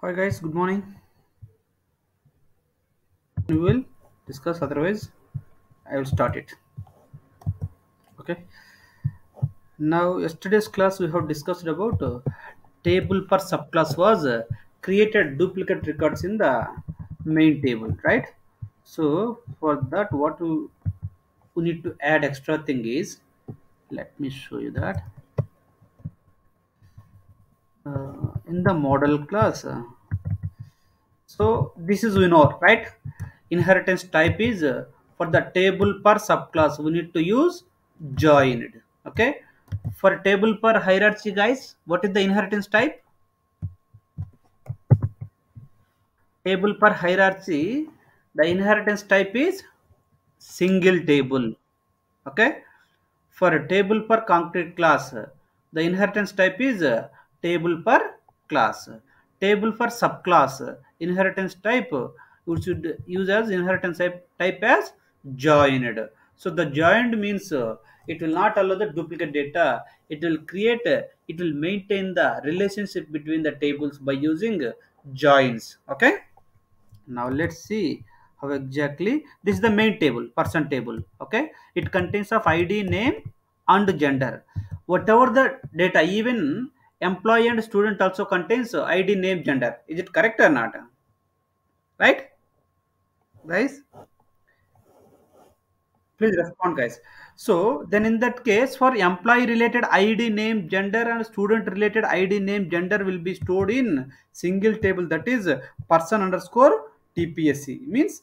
Hi guys, good morning. We will discuss otherwise I will start it. Okay. Now yesterday's class we have discussed about uh, table per subclass was uh, created duplicate records in the main table, right? So for that what we, we need to add extra thing is let me show you that uh, in the model class So this is we know, right? Inheritance type is uh, for the table per subclass. We need to use joined. Okay. For table per hierarchy, guys, what is the inheritance type? Table per hierarchy, the inheritance type is single table. Okay. For a table per concrete class, the inheritance type is uh, table per class. Table for subclass, inheritance type, we should use as inheritance type, as joined. So the joined means uh, it will not allow the duplicate data. It will create, uh, it will maintain the relationship between the tables by using joins. Okay now let's see how exactly this is the main table person table okay it contains of id name and gender whatever the data even employee and student also contains uh, id name gender. Is it correct or not? Right? Guys? Please respond guys. So then in that case for employee related id name gender and student related id name gender will be stored in single table that is person underscore tpsc means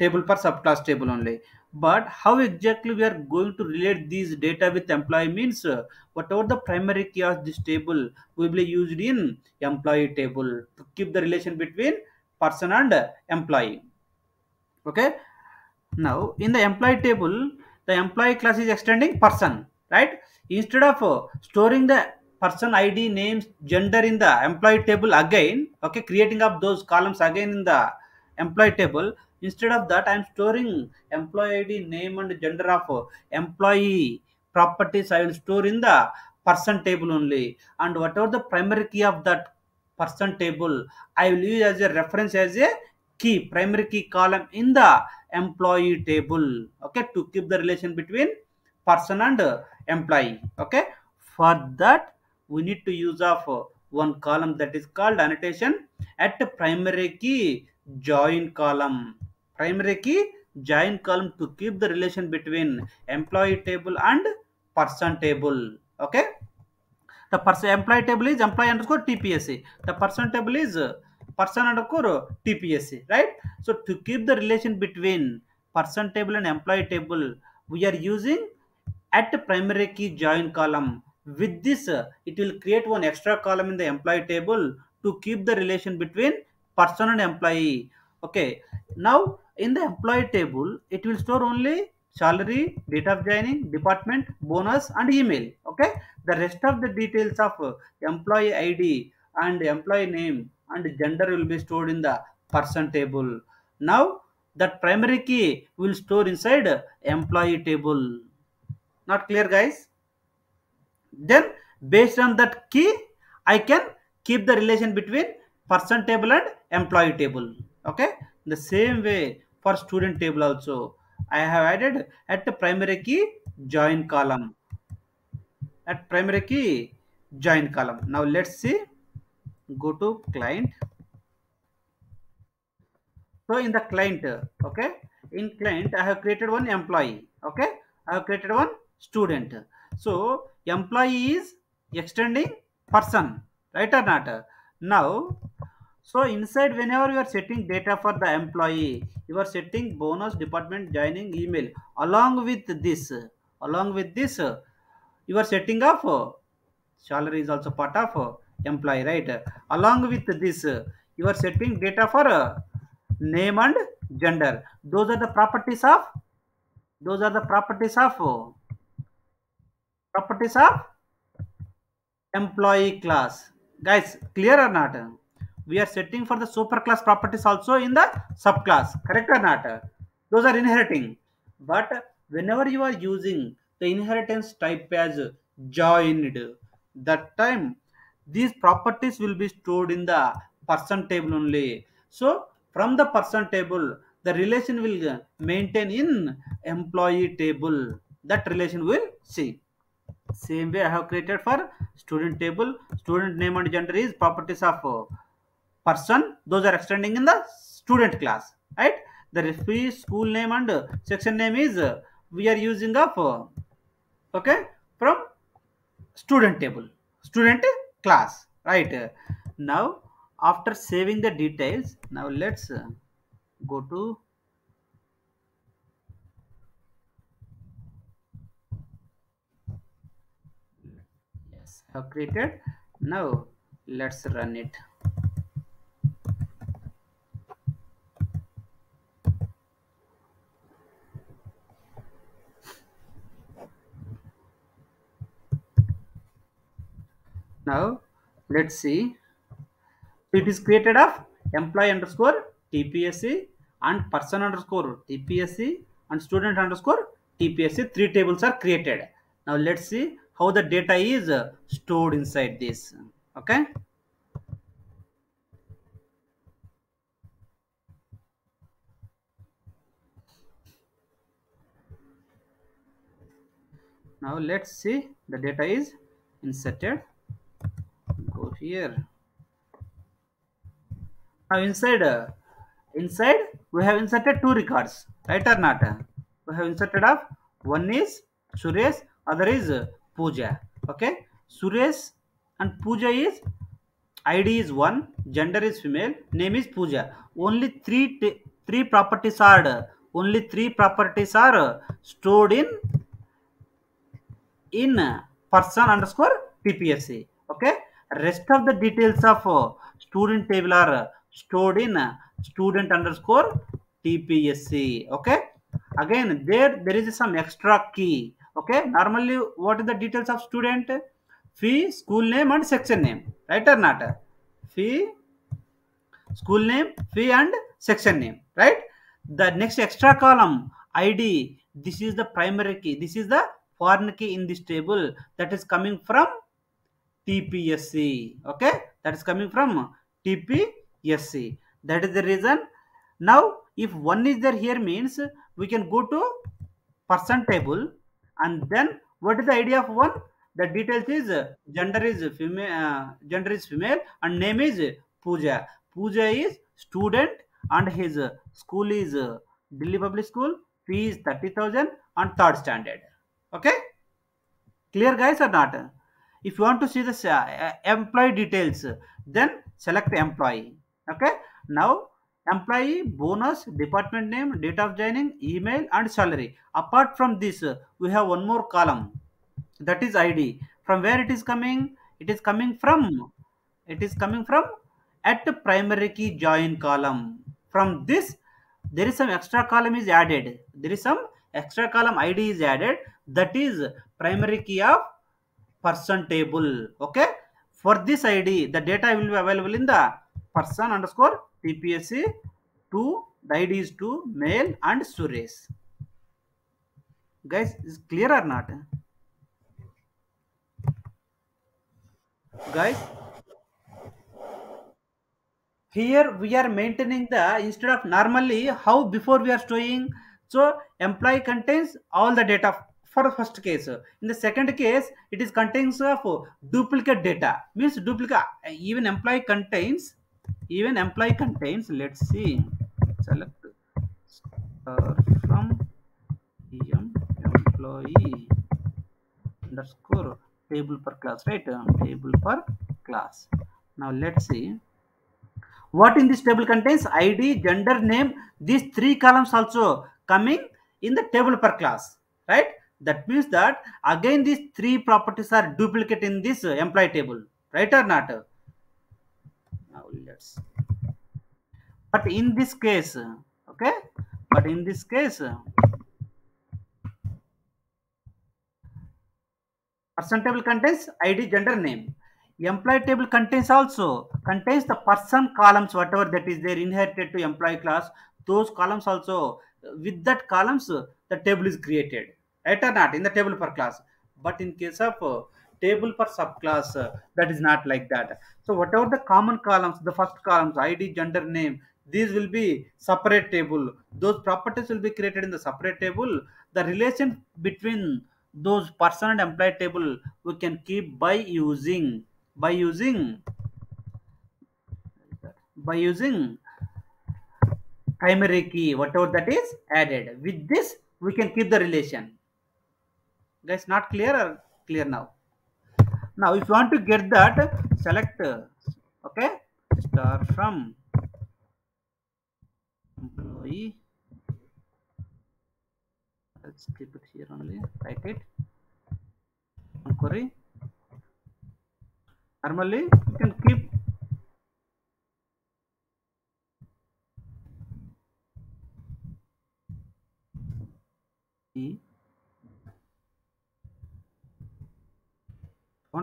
table per subclass table only but how exactly we are going to relate these data with employee means uh, whatever the primary key of this table will be used in employee table to keep the relation between person and employee okay now, in the employee table, the employee class is extending person, right? Instead of uh, storing the person ID, names, gender in the employee table again, okay, creating up those columns again in the employee table. Instead of that, I am storing employee ID, name, and gender of employee properties. I will store in the person table only, and whatever the primary key of that person table, I will use as a reference as a key primary key column in the employee table okay to keep the relation between person and employee okay. For that we need to use of one column that is called annotation at primary key join column primary key join column to keep the relation between employee table and person table okay? The person employee table is employee underscore tpsc the person table is uh, person underscore tpsc right? So to keep the relation between person table and employee table we are using at primary key join column. With this uh, it will create one extra column in the employee table to keep the relation between person and employee okay? Now in the employee table it will store only salary date of joining department bonus and email okay? The rest of the details of uh, employee id and employee name and gender will be stored in the person table. Now that primary key will store inside uh, employee table. Not clear guys? Then based on that key i can keep the relation between person table and employee table okay? The same way for student table also. I have added at the primary key join column. At primary key join column. Now let's see. Go to client. So in the client okay? In client i have created one employee okay? I have created one student. So employee is extending person right or not? Now so inside whenever you are setting data for the employee you are setting bonus department joining email. Along with this along with this you are setting up uh, salary is also part of uh, employee right? Along with this you are setting data for uh, name and gender. Those are the properties of those are the properties of properties of employee class. Guys clear or not we are setting for the superclass properties also in the subclass correct or not those are inheriting but whenever you are using the inheritance type as joined that time these properties will be stored in the person table only. So from the person table, the relation will maintain in employee table. That relation will see. Same way I have created for student table. Student name and gender is properties of person. Those are extending in the student class, right? The free school name and section name is uh, we are using of uh, okay from student table, student class, right? Now after saving the details, now let's uh, go to yes have created now let's run it now let's see. It is created of employee underscore tpsc and person underscore tpsc and student underscore tpsc three tables are created. Now let's see how the data is stored inside this. Okay? Now let's see the data is inserted here. Now inside uh, inside we have inserted two records right or not? We have inserted of one is suresh other is uh, pooja okay? Suresh and pooja is id is one gender is female name is pooja. Only three three properties are uh, only three properties are uh, stored in in person underscore tpsc okay rest of the details of uh, student table are stored in uh, student underscore tpsc okay? Again there there is some extra key okay? Normally what are the details of student? Fee school name and section name right or not? Fee school name fee and section name right? The next extra column id this is the primary key. This is the foreign key in this table that is coming from tpsc okay? That is coming from tpsc that is the reason. Now if one is there here means we can go to person table. And then what is the idea of one? The details is gender is female uh, gender is female and name is pooja. Pooja is student and his school is delhi public school. Fee is 30000 and third standard. Okay? Clear guys or not if you want to see the uh, employee details then select employee. Okay? Now employee bonus department name date of joining email and salary. Apart from this we have one more column. That is id from where it is coming? It is coming from it is coming from at primary key join column. From this there is some extra column is added. There is some extra column id is added. That is primary key of person table okay? For this id the data will be available in the person underscore tpsc 2 the id is 2 male and suresh. Guys is clear or not? Guys here we are maintaining the instead of normally how before we are storing so employee contains all the data for the first case. In the second case it is contains of duplicate data. Means duplicate even employee contains even employee contains let's see. Select uh, from em employee underscore table per class right? Uh, table per class. Now let's see. What in this table contains? Id gender name these three columns also coming in the table per class right that means that again these three properties are duplicate in this employee table right or not? Now let's but in this case okay? But in this case person table contains id gender name. Employee table contains also contains the person columns whatever that is there inherited to employee class those columns also with that columns the table is created or not in the table per class. But in case of uh, table for subclass uh, that is not like that. So whatever the common columns the first columns id gender name these will be separate table. Those properties will be created in the separate table. The relation between those person and employee table we can keep by using by using by using primary key whatever that is added. With this we can keep the relation guys not clear or clear now? Now if you want to get that select okay? Star from employee. Let's keep it here only. Write it. Query. Normally you can keep e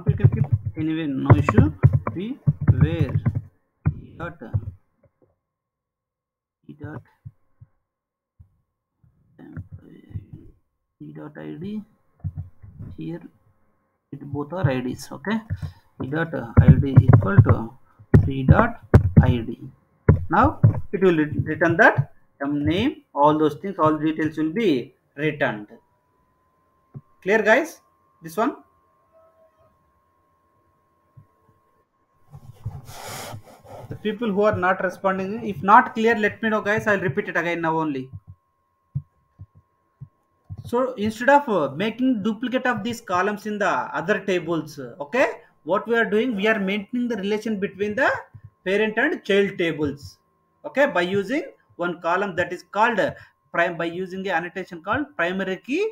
we can keep anyway no issue. We where e dot e dot e dot id here it both are ids okay? E dot id equal to e dot id now it will return that. Name all those things all details will be returned. Clear guys? This one the people who are not responding if not clear let me know guys. I'll repeat it again now only. So instead of uh, making duplicate of these columns in the other tables uh, okay what we are doing we are maintaining the relation between the parent and child tables okay by using one column that is called uh, prime by using a annotation called primary key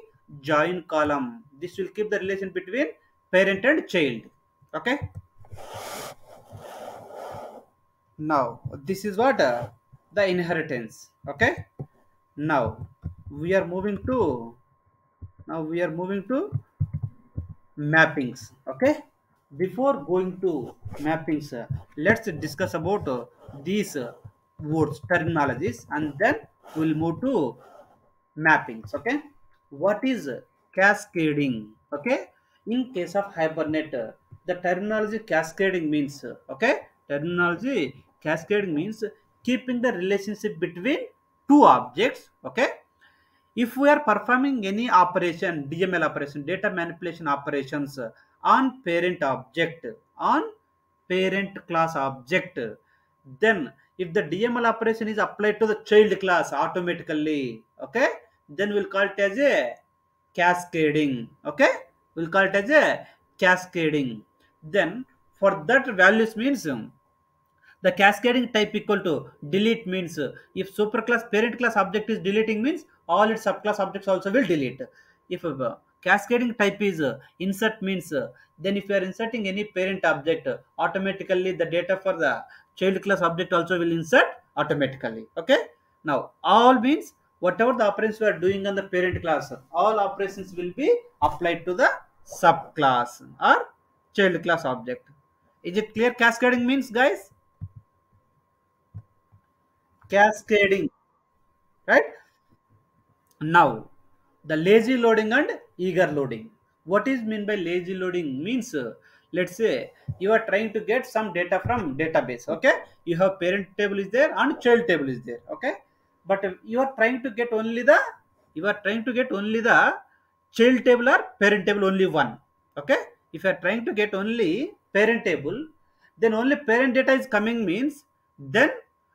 join column. This will keep the relation between parent and child okay now this is what uh, the inheritance. Okay? Now we are moving to now we are moving to mappings. Okay? Before going to mappings uh, let's discuss about uh, these uh, words terminologies and then we'll move to mappings. Okay? What is cascading? Okay? In case of hibernate uh, the terminology cascading means uh, okay? Terminology cascading means keeping the relationship between two objects okay? If we are performing any operation dml operation data manipulation operations on parent object on parent class object then if the dml operation is applied to the child class automatically okay then we'll call it as a cascading okay? We'll call it as a cascading. Then for that values means the cascading type equal to delete means if superclass parent class object is deleting means all its subclass objects also will delete. If uh, cascading type is uh, insert means uh, then if you are inserting any parent object uh, automatically the data for the child class object also will insert automatically. Okay? Now all means whatever the operations we are doing on the parent class all operations will be applied to the subclass or child class object. Is it clear cascading means guys cascading right? Now the lazy loading and eager loading. What is mean by lazy loading? Means uh, let's say you are trying to get some data from database okay? You have parent table is there and child table is there okay? But you are trying to get only the you are trying to get only the child table or parent table only one okay? If you are trying to get only parent table then only parent data is coming means then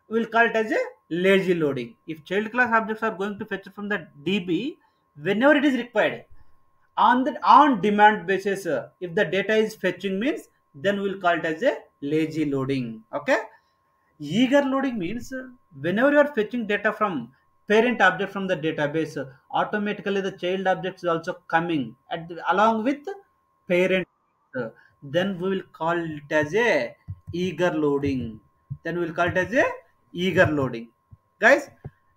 we'll call it as a lazy loading. If child class objects are going to fetch from the db whenever it is required on the on demand basis uh, if the data is fetching means then we'll call it as a lazy loading okay? Eager loading means uh, whenever you are fetching data from parent object from the database uh, automatically the child object is also coming at the, along with parent then we will call it as a eager loading. Then we will call it as a eager loading. Guys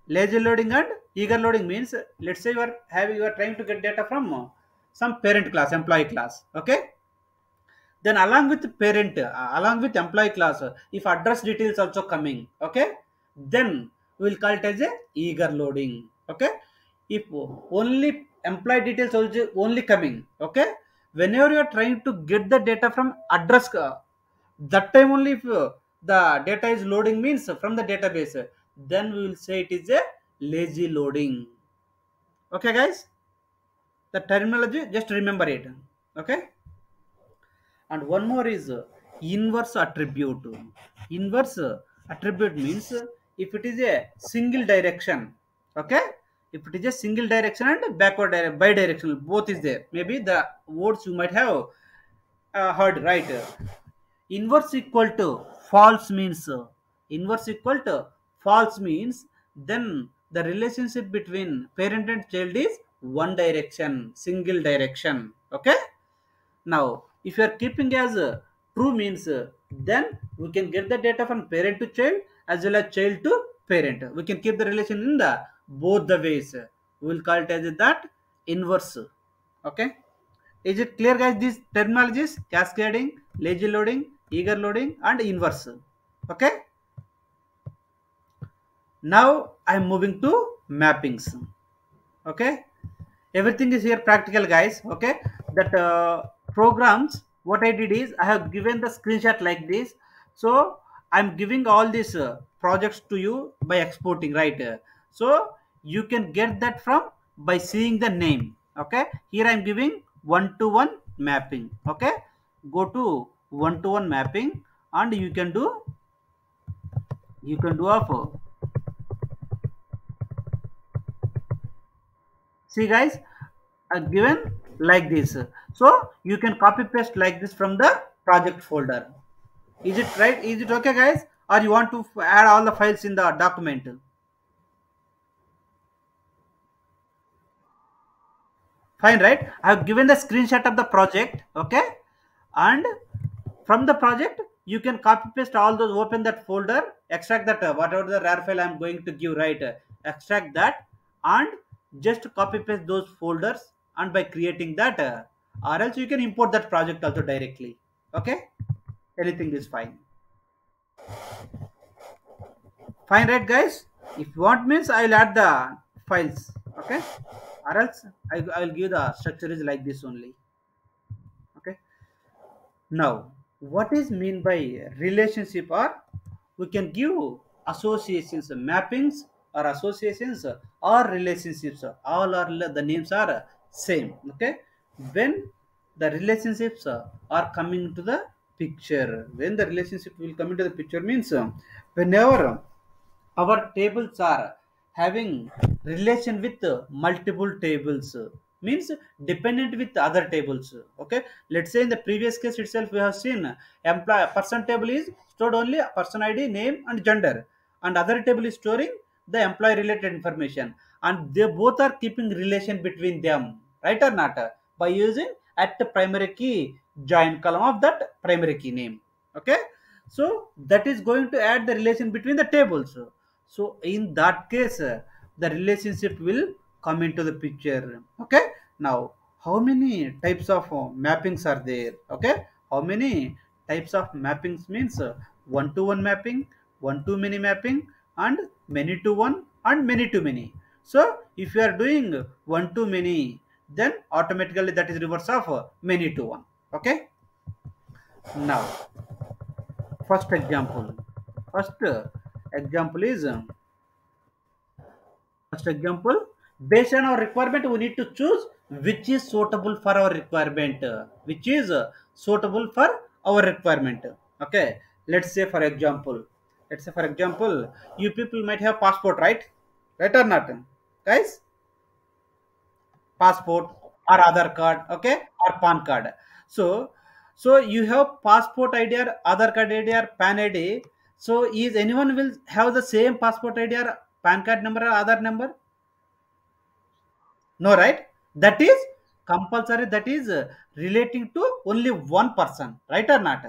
lazy loading and eager loading means let's say you are having you are trying to get data from uh, some parent class employee class okay? Then along with parent uh, along with employee class if address details also coming okay? Then we'll call it as a eager loading okay? If only employee details also only coming okay? Whenever you are trying to get the data from address uh, that time only if the data is loading means from the database. Then we will say it is a lazy loading. Okay guys? The terminology just remember it. Okay? And one more is inverse attribute. Inverse attribute means if it is a single direction okay? If it is a single direction and backward dire- bidirectional both is there. Maybe the words you might have uh, heard right? Inverse equal to false means inverse equal to false means then the relationship between parent and child is one direction single direction okay now, if you are keeping as true means, then we can get the data from parent to child as well as child to parent. We can keep the relation in the both the ways. We will call it as that inverse. Okay. Is it clear, guys? These terminologies: cascading, lazy loading, eager loading, and inverse. Okay. Now I am moving to mappings. Okay? Everything is here practical guys. Okay? That uh, programs what i did is i have given the screenshot like this. So i'm giving all these uh, projects to you by exporting right? So you can get that from by seeing the name. Okay? Here i'm giving one to one mapping. Okay? Go to one to one mapping and you can do you can do of see guys are given like this. So you can copy paste like this from the project folder. Is it right? Is it okay guys? Or you want to add all the files in the document? Fine right? I have given the screenshot of the project okay? And from the project you can copy paste all those open that folder extract that uh, whatever the rar file i'm going to give right uh, extract that and just copy paste those folders and by creating that uh, or else you can import that project also directly okay? Anything is fine. Fine right guys? If you want means i'll add the files okay? Or else i, I will give the structure is like this only okay? Now, what is mean by relationship or we can give associations, mappings or associations or relationships. All are the names are same. Okay. When the relationships are coming to the picture, when the relationship will come into the picture means whenever our tables are having relation with multiple tables means dependent with other tables okay? Let's say in the previous case itself we have seen employee person table is stored only person id name and gender and other table is storing the employee related information and they both are keeping relation between them right or not? By using at the primary key join column of that primary key name okay? So that is going to add the relation between the tables. So in that case the relationship will come into the picture okay? Now how many types of uh, mappings are there okay? How many types of mappings means one to one mapping one to many mapping and many to one and many to many so if you are doing one to many then automatically that is reverse of uh, many to one okay? Now first example. First uh, example is uh, First example, based on our requirement, we need to choose which is suitable for our requirement, which is suitable for our requirement. Okay, let's say for example, let's say for example, you people might have passport, right? Right or not, guys? Passport or Aadhaar card, okay, or PAN card. So, so you have passport ID or Aadhaar card ID or PAN ID. So, is anyone will have the same passport ID or PAN card number or Aadhaar number? No, right? That is compulsory. That is uh, relating to only one person, right or not?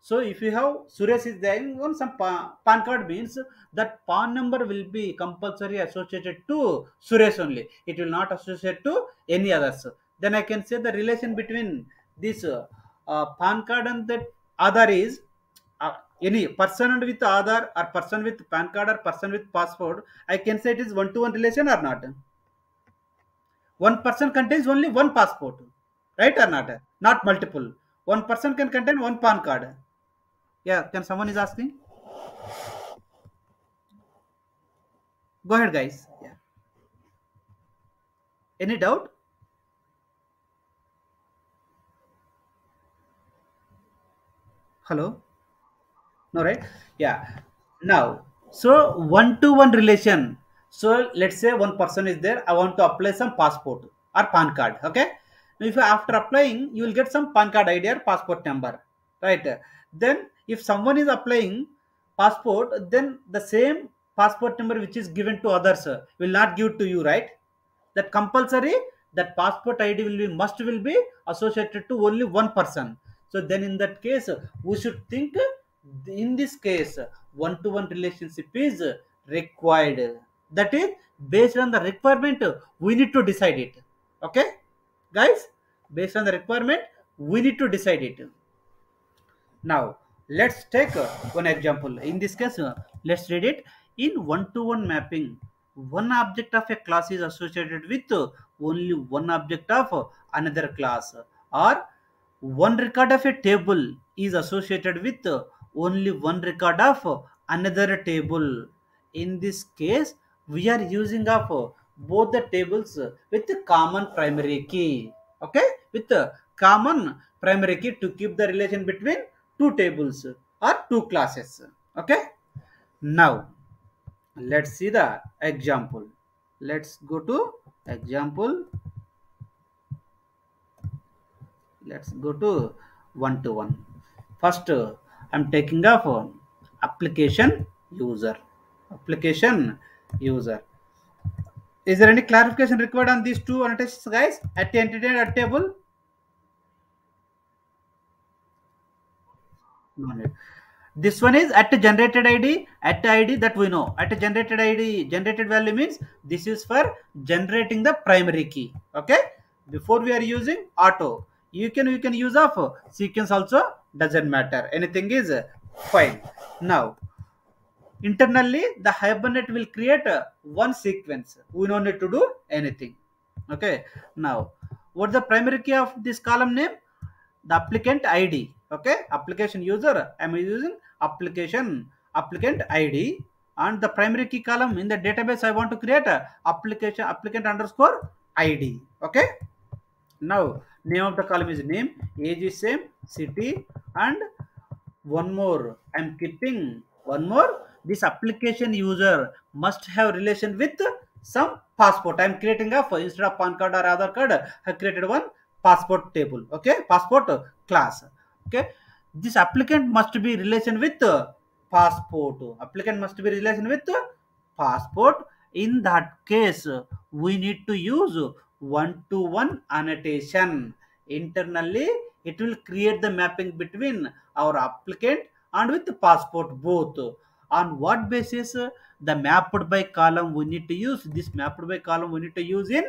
So if you have Suresh is there on some pa- PAN card means that PAN number will be compulsory associated to Suresh only. It will not associate to any others. Then I can say the relation between this uh, uh, PAN card and that other is uh, any person with other or person with PAN card or person with passport. I can say it is one to one relation or not. One person contains only one passport right or not? Not multiple. One person can contain one pan card. Yeah can someone is asking? Go ahead guys. Yeah. Any doubt? Hello? No right? Yeah. Now so one to one relation so let's say one person is there i want to apply some passport or pan card okay? Now if after applying you will get some pan card id or passport number right? Then if someone is applying passport then the same passport number which is given to others will not give to you right? That compulsory that passport id will be must will be associated to only one person. So then in that case we should think in this case one to one relationship is required that is based on the requirement we need to decide it. Okay? Guys based on the requirement we need to decide it. Now let's take uh, one example. In this case uh, let's read it. In one to one mapping one object of a class is associated with uh, only one object of another class. Or one record of a table is associated with only one record of another table. In this case we are using of uh, both the tables uh, with the common primary key. Okay? With the common primary key to keep the relation between two tables or two classes. Okay? Now let's see the example. Let's go to example. Let's go to one to one first uh, i'm taking up uh, application user. Application user. Is there any clarification required on these two annotations guys? At the entity and at table? No need. This one is at generated id at id that we know. At a generated id generated value means this is for generating the primary key okay? Before we are using auto. You can you can use of sequence also doesn't matter. Anything is fine. Now internally the hibernate will create one sequence. We don't need to do anything. Okay. Now what's the primary key of this column name? The applicant id okay. Application user i'm using application applicant id and the primary key column in the database i want to create a application applicant underscore id okay. Now name of the column is name age is same city and one more. I'm keeping one more this application user must have relation with some passport. I'm creating a for instead of pan card or Aadhaar card i created one passport table okay? Passport class okay? This applicant must be relation with passport. Applicant must be relation with passport. In that case we need to use one to one annotation. Internally it will create the mapping between our applicant and with passport both on what basis uh, the mapped by column we need to use? This mapped by column we need to use in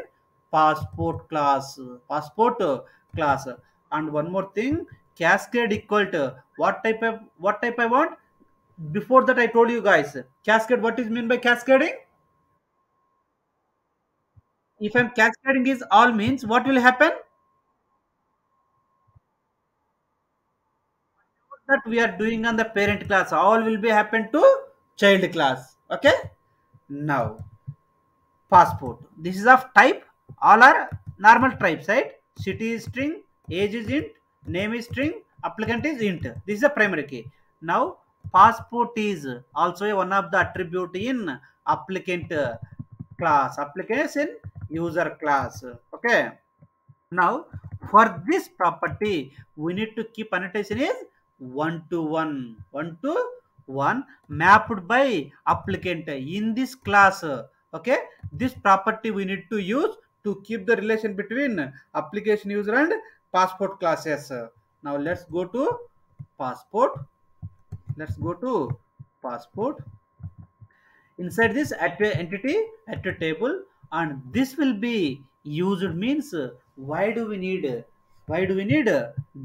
passport class passport uh, class. And one more thing cascade equal to what type of what type i want? Before that i told you guys cascade what is mean by cascading? If i'm cascading is all means what will happen that we are doing on the parent class. All will be happen to child class. Okay? Now passport. This is of type. All are normal types right? City is string age is int name is string applicant is int. This is the primary key. Now passport is also one of the attribute in applicant class. Application user class. Okay? Now for this property we need to keep annotation is one to one one to one mapped by applicant. In this class okay this property we need to use to keep the relation between application user and passport classes. Now let's go to passport. Let's go to passport. Inside this entity at a table and this will be used means why do we need why do we need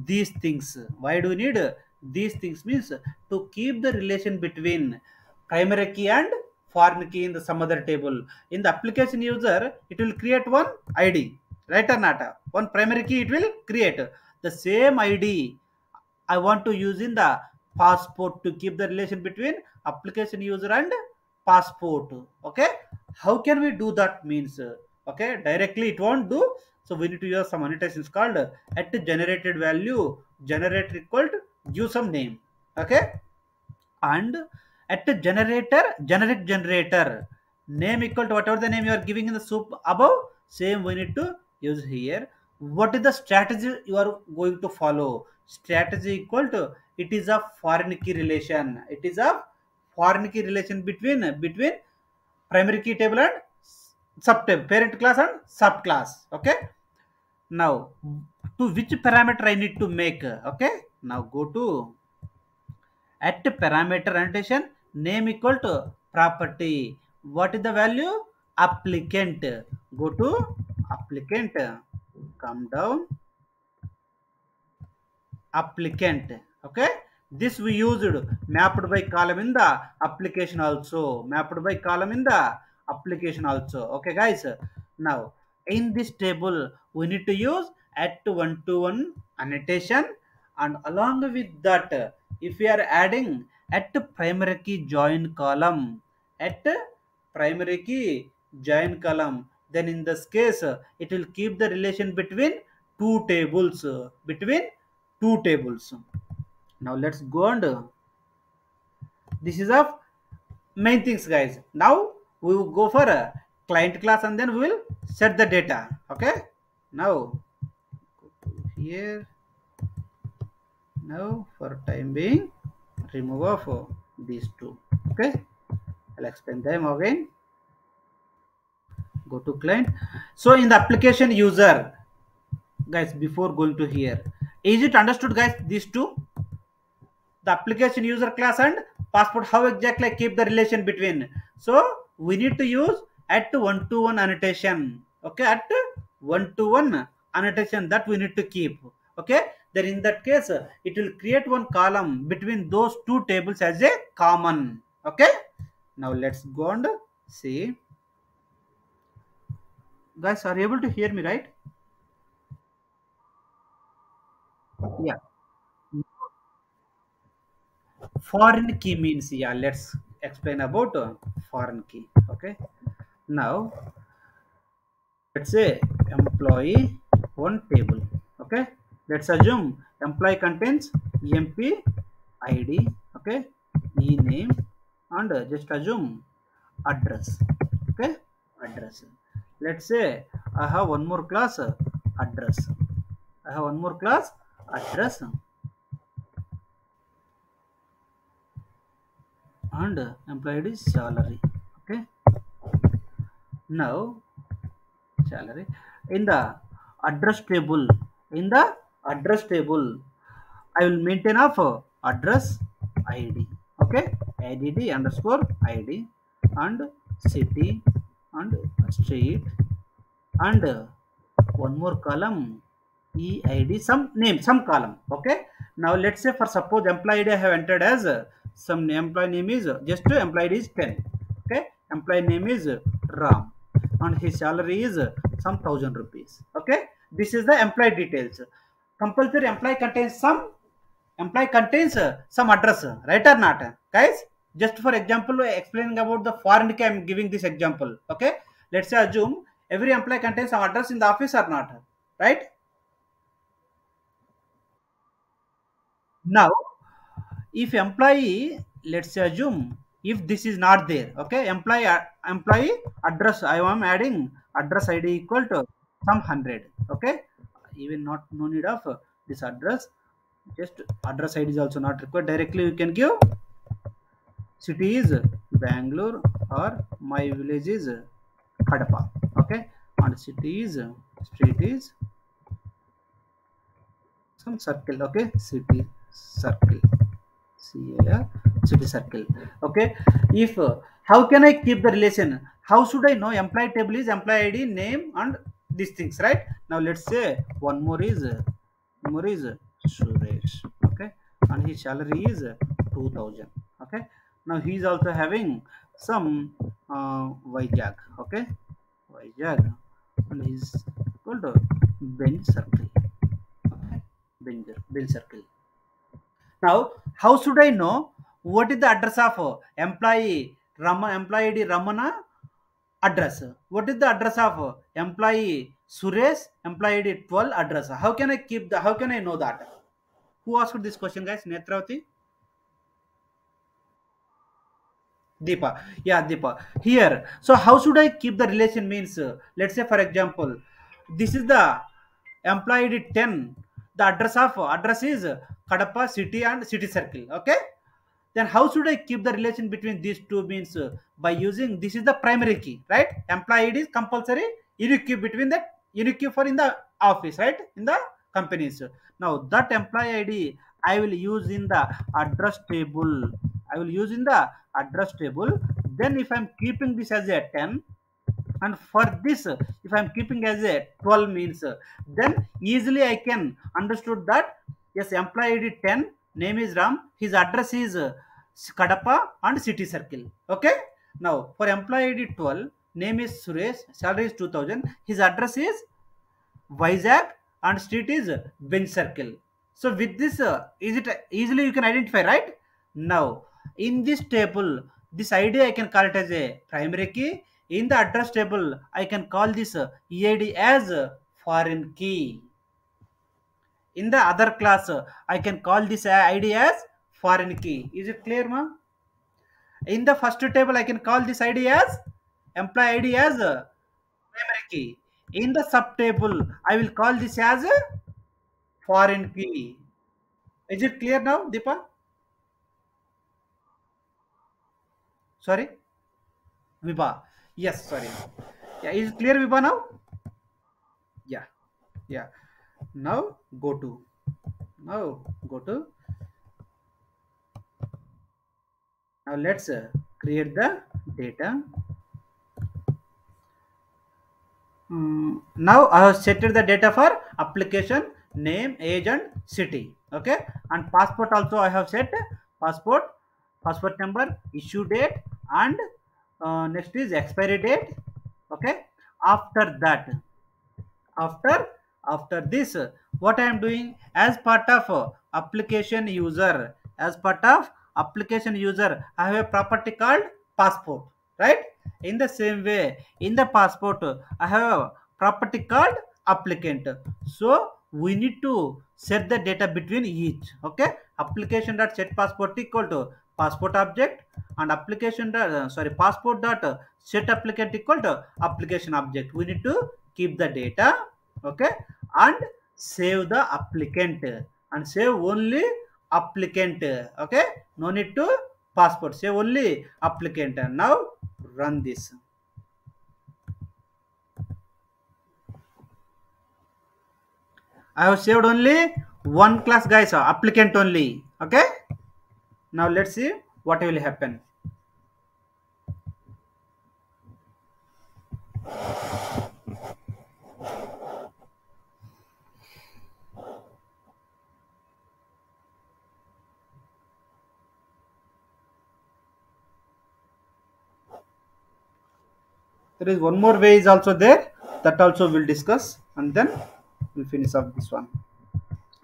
these things? Why do we need these things means to keep the relation between primary key and foreign key in the some other table. In the application user it will create one id right or not? One primary key it will create. The same id i want to use in the passport to keep the relation between application user and passport okay? How can we do that means okay? Directly it won't do. So we need to use some annotations called at generated value generate equal to give some name okay? And at the generator generic generator name equal to whatever the name you are giving in the soup above same we need to use here. What is the strategy you are going to follow? Strategy equal to it is a foreign key relation. It is a foreign key relation between between primary key table and sub table parent class and subclass okay? Now to which parameter i need to make okay now go to at parameter annotation name equal to property. What is the value? Applicant. Go to applicant. Come down. Applicant. Okay? This we used mapped by column in the application also. Mapped by column in the application also. Okay guys? Now in this table we need to use at one to one annotation and along with that if we are adding at primary key join column at primary key join column then in this case it will keep the relation between two tables between two tables. Now let's go and this is of main things guys. Now we will go for a client class and then we will set the data. Okay? Now here now for time being remove of these two okay? I'll explain them again. Go to client. So in the application user guys before going to here is it understood guys these two? The application user class and passport how exactly I keep the relation between? So we need to use at one to one annotation okay? At one to one annotation that we need to keep okay then in that case it will create one column between those two tables as a common. Okay? Now let's go and see. Guys are you able to hear me right? Yeah. Foreign key means yeah let's explain about uh, foreign key. Okay? Now let's say employee one table. Okay let's assume employee contains emp id okay e name and just assume address okay address. Let's say i have one more class address. I have one more class address. And employed is salary okay. Now salary. In the address table in the address table i will maintain of uh, address id okay? Add underscore id and city and street and one more column eid some name some column okay? Now let's say for suppose employee id i have entered as uh, some employee name is uh, just employee is 10 okay? Employee name is ram and his salary is some thousand rupees okay? This is the employee details compulsory employee contains some employee contains uh, some address right or not? Guys just for example explaining about the foreign key i'm giving this example okay? Let's say assume every employee contains some address in the office or not right? Now if employee let's say assume if this is not there okay? Employee uh, employee address i am adding address id equal to some 100 okay even not no need of uh, this address. Just address id is also not required. Directly you can give city is bangalore or my village is kadapa. Okay? And city is street is some circle. Okay? City circle. CAR city circle. Okay? If uh, how can i keep the relation? How should i know? Employee table is employee id name and these things right? Now let's say one more is uh, one more is uh, suresh okay? And his salary is uh, 2000 okay? Now he is also having some uh, Vizag okay? Vizag and his equal to bench circle okay? Bench circle. Now how should i know what is the address of employee Raman employee ramana address what is the address of employee suresh employee ID 12 address how can i keep the how can i know that who asked this question guys netravati Deepa. Yeah, Deepa. Here. So how should I keep the relation means? uh, let's say for example, this is the employee ID 10. The address of address is uh, Kadapa city and city circle. Okay. Then how should I keep the relation between these two means uh, by using this is the primary key, right? Employee ID is compulsory unique key between the unique key for in the office, right? In the companies. Now that employee ID I will use in the address table. I will use in the address table. Then if I'm keeping this as a 10 and for this if I'm keeping as a 12 means then easily I can understood that yes employee ID 10 name is Ram. His address is uh, Kadapa and city circle. Okay? Now for employee ID 12 name is Suresh. Salary is 2000 his address is Vizag and street is bench circle. So with this uh, is it easily you can identify right? Now in this table this id i can call it as a primary key. In the address table i can call this uh, eid as a foreign key in the other class i can call this id as foreign key is it clear ma in the first table i can call this id as employee id as primary key in the sub table i will call this as foreign key is it clear now deepa sorry Vibha. Yes, sorry. Yeah, is it clear Vibha now? Yeah, yeah. Now go to. Now go to. Now let's uh, create the data. Mm, now I have set the data for application name, age, and city. Okay, and passport also I have set passport, passport number, issue date, and uh, next is expiry date okay after that after after this what i am doing as part of uh, application user as part of application user i have a property called passport right? In the same way in the passport i have a property called applicant. So we need to set the data between each okay? Application dot set passport equal to passport object and application dot, uh, sorry passport dot set applicant equal to application object. We need to keep the data okay? And save the applicant. And save only applicant. Okay? No need to passport. Save only applicant. And now run this. I have saved only one class guys. Applicant only. Okay? Now let's see what will happen there is one more way is also there. That also we'll discuss and then we'll finish up this one.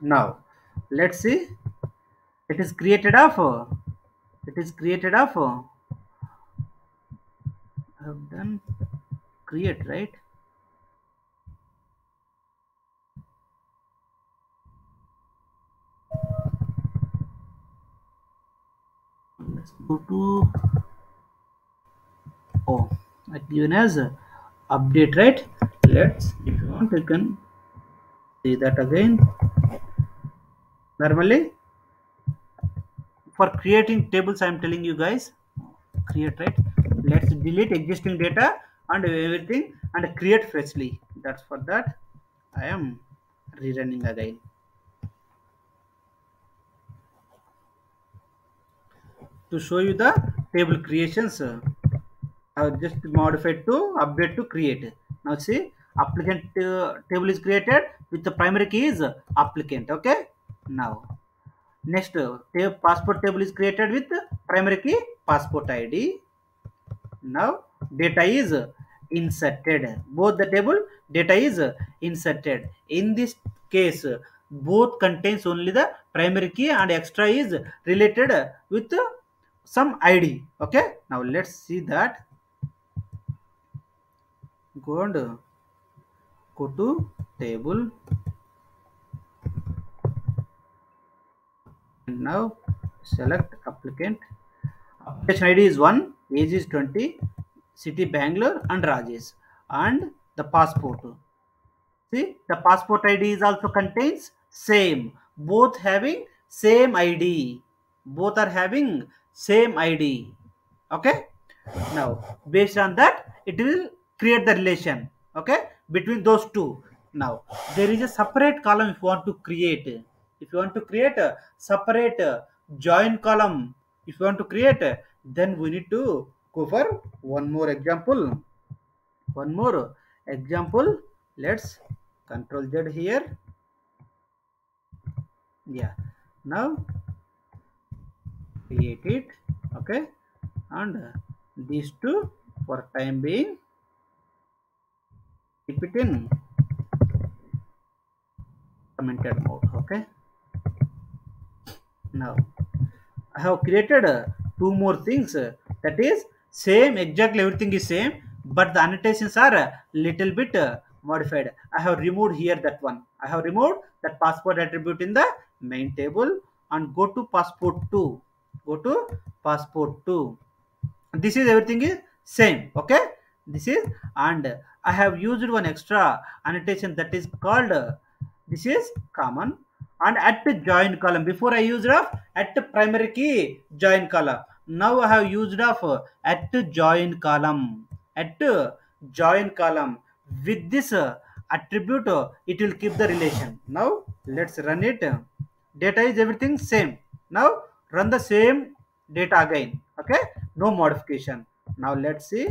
Now let's see. It is created of it is created of I have done create right? Let's go to oh given as a update right? Let's if you want you can see that again. Normally for creating tables i'm telling you guys create right? Let's delete existing data and everything and create freshly. That's for that. I am rerunning again. To show you the table creations have just modified to update to create. Now see applicant uh, table is created with the primary key is uh, applicant okay? Now next uh, passport table is created with primary key passport id now data is uh, inserted. Both the table data is uh, inserted. In this case uh, both contains only the primary key and extra is related uh, with uh, some id okay? Now let's see that go and uh, go to table and now select applicant. Application id is 1 age is 20 city bangalore and rajesh and the passport. See the passport id is also contains same. Both having same id both are having same id okay? Now based on that it will create the relation okay between those two. Now there is a separate column if you want to create. If you want to create a separate uh, join column if you want to create then we need to go for one more example. One more example. Let's control z here. Yeah. Now create it okay and these two for time being keep it in. Commented mode okay? Now i have created uh, two more things uh, that is same exactly everything is same but the annotations are a little bit uh, modified. I have removed here that one. I have removed that passport attribute in the main table and go to passport 2 go to passport 2 this is everything is same okay? This is and i have used one extra annotation that is called this is common and at the join column. Before i used of at the primary key join column. Now i have used of at the join column. At the join column. With this uh, attribute uh, it will keep the relation. Now let's run it. Data is everything same. Now run the same data again. Okay? No modification. Now let's see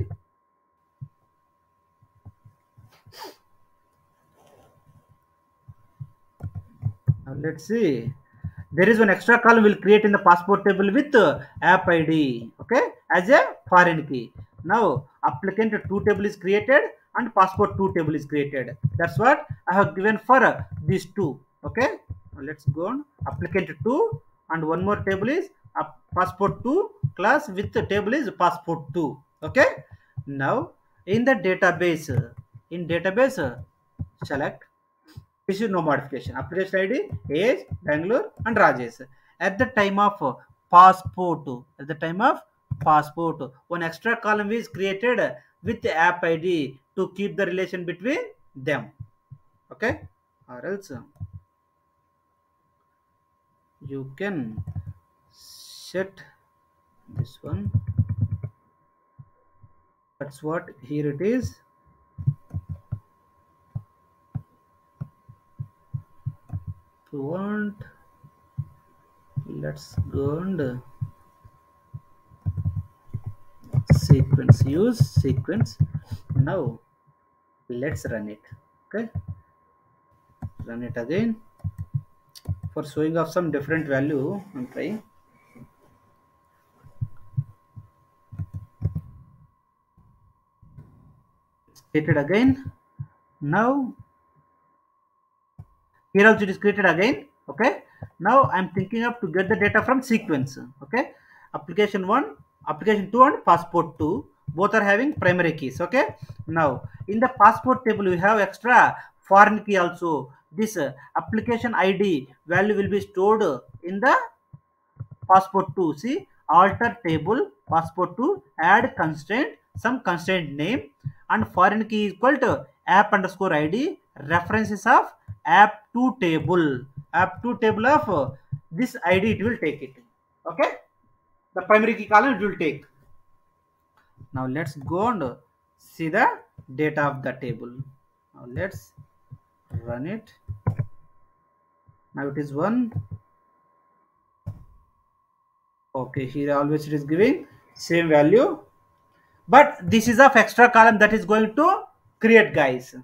now let's see. There is one extra column we'll create in the passport table with uh, app id okay as a foreign key. Now applicant 2 table is created and passport 2 table is created. That's what i have given for uh, these two okay. Now let's go on. Applicant 2 and one more table is uh, passport 2 class with the table is passport 2 okay. Now in the database in database select this is no modification. Application id age bangalore and rajesh. At the time of passport at the time of passport one extra column is created with the app id to keep the relation between them. Okay? Or else you can set this one. That's what here it is want. Let's go and sequence use sequence. Now let's run it. Okay? Run it again. For showing of some different value i'm trying. Created again. Now here also it is created again okay? Now i'm thinking of to get the data from sequence okay? Application 1 application 2 and passport 2 both are having primary keys okay? Now in the passport table we have extra foreign key also. This uh, application id value will be stored in the passport 2 see alter table passport 2 add constraint some constraint name and foreign key equal to app underscore id references of app 2 table app 2 table of uh, this id it will take it. Okay? The primary key column it will take. Now let's go and see the data of the table. Now let's run it. Now it is one. Okay here always it is giving same value. But this is of extra column that is going to create guys.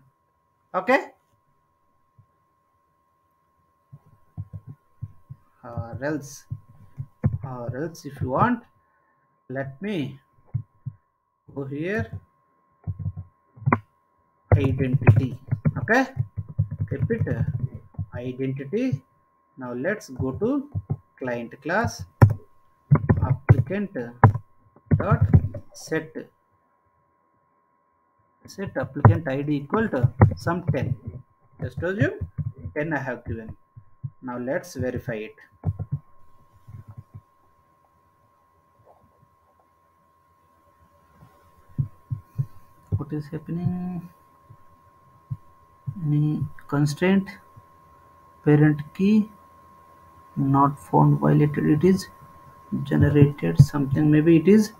Okay or else. Or else if you want let me go here. Identity. Okay? Keep it uh, identity. Now let's go to client class. Applicant dot set. Set applicant id equal to some 10 just assume 10 i have given now let's verify it. What is happening? Any constraint? Parent key not found violated. It is generated something. Maybe it is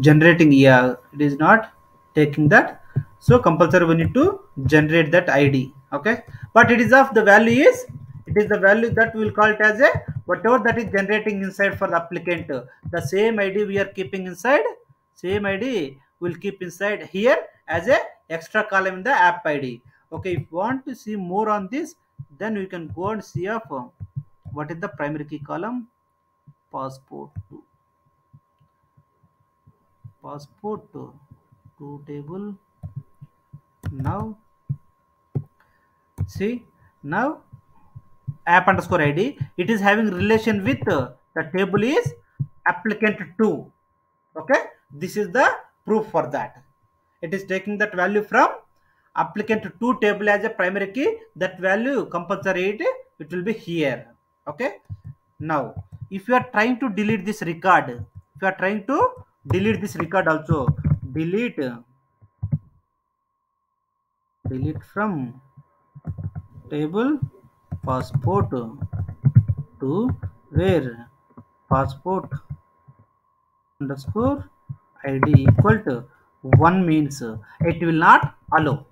generating. Yeah it is not taking that. So compulsory we need to generate that id okay? But it is of the value is it is the value that we will call it as a whatever that is generating inside for the applicant. The same id we are keeping inside same id will keep inside here as a extra column in the app id okay if you want to see more on this then we can go and see of uh, what is the primary key column? Passport to passport to table. Now see now app underscore id it is having relation with uh, the table is applicant 2 okay? This is the proof for that. It is taking that value from applicant 2 table as a primary key. That value compulsory it, it will be here. Okay? Now if you are trying to delete this record if you are trying to delete this record also delete delete from table passport to where? Passport underscore id equal to 1 means it will not allow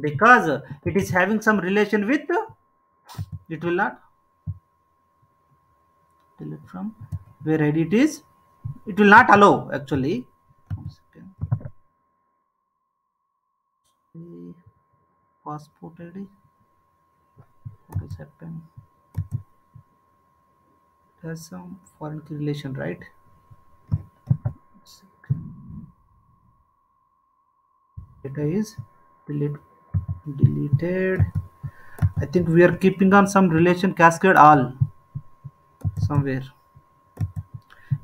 because it is having some relation with it will not delete from where id it is. It will not allow actually. Passport id what is happening there's some foreign relation right? Data is delete deleted. I think we are keeping on some relation cascade all somewhere.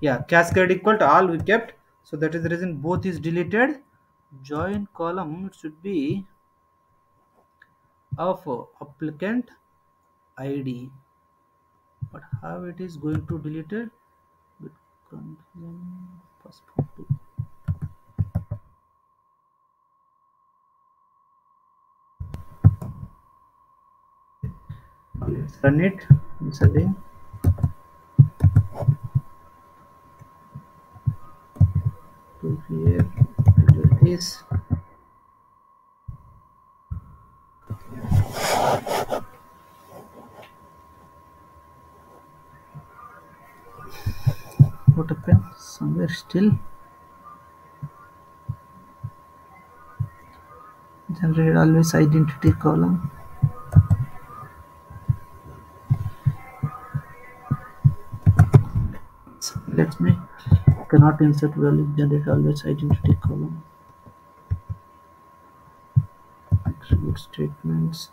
Yeah cascade equal to all we kept. So that is the reason both is deleted. Join column it should be of applicant id but how it is going to delete it? With confusion passport to let's run it. Once again to here do this what happened somewhere still. Generate always identity column. Let me cannot insert value generate always identity column. Attribute statements.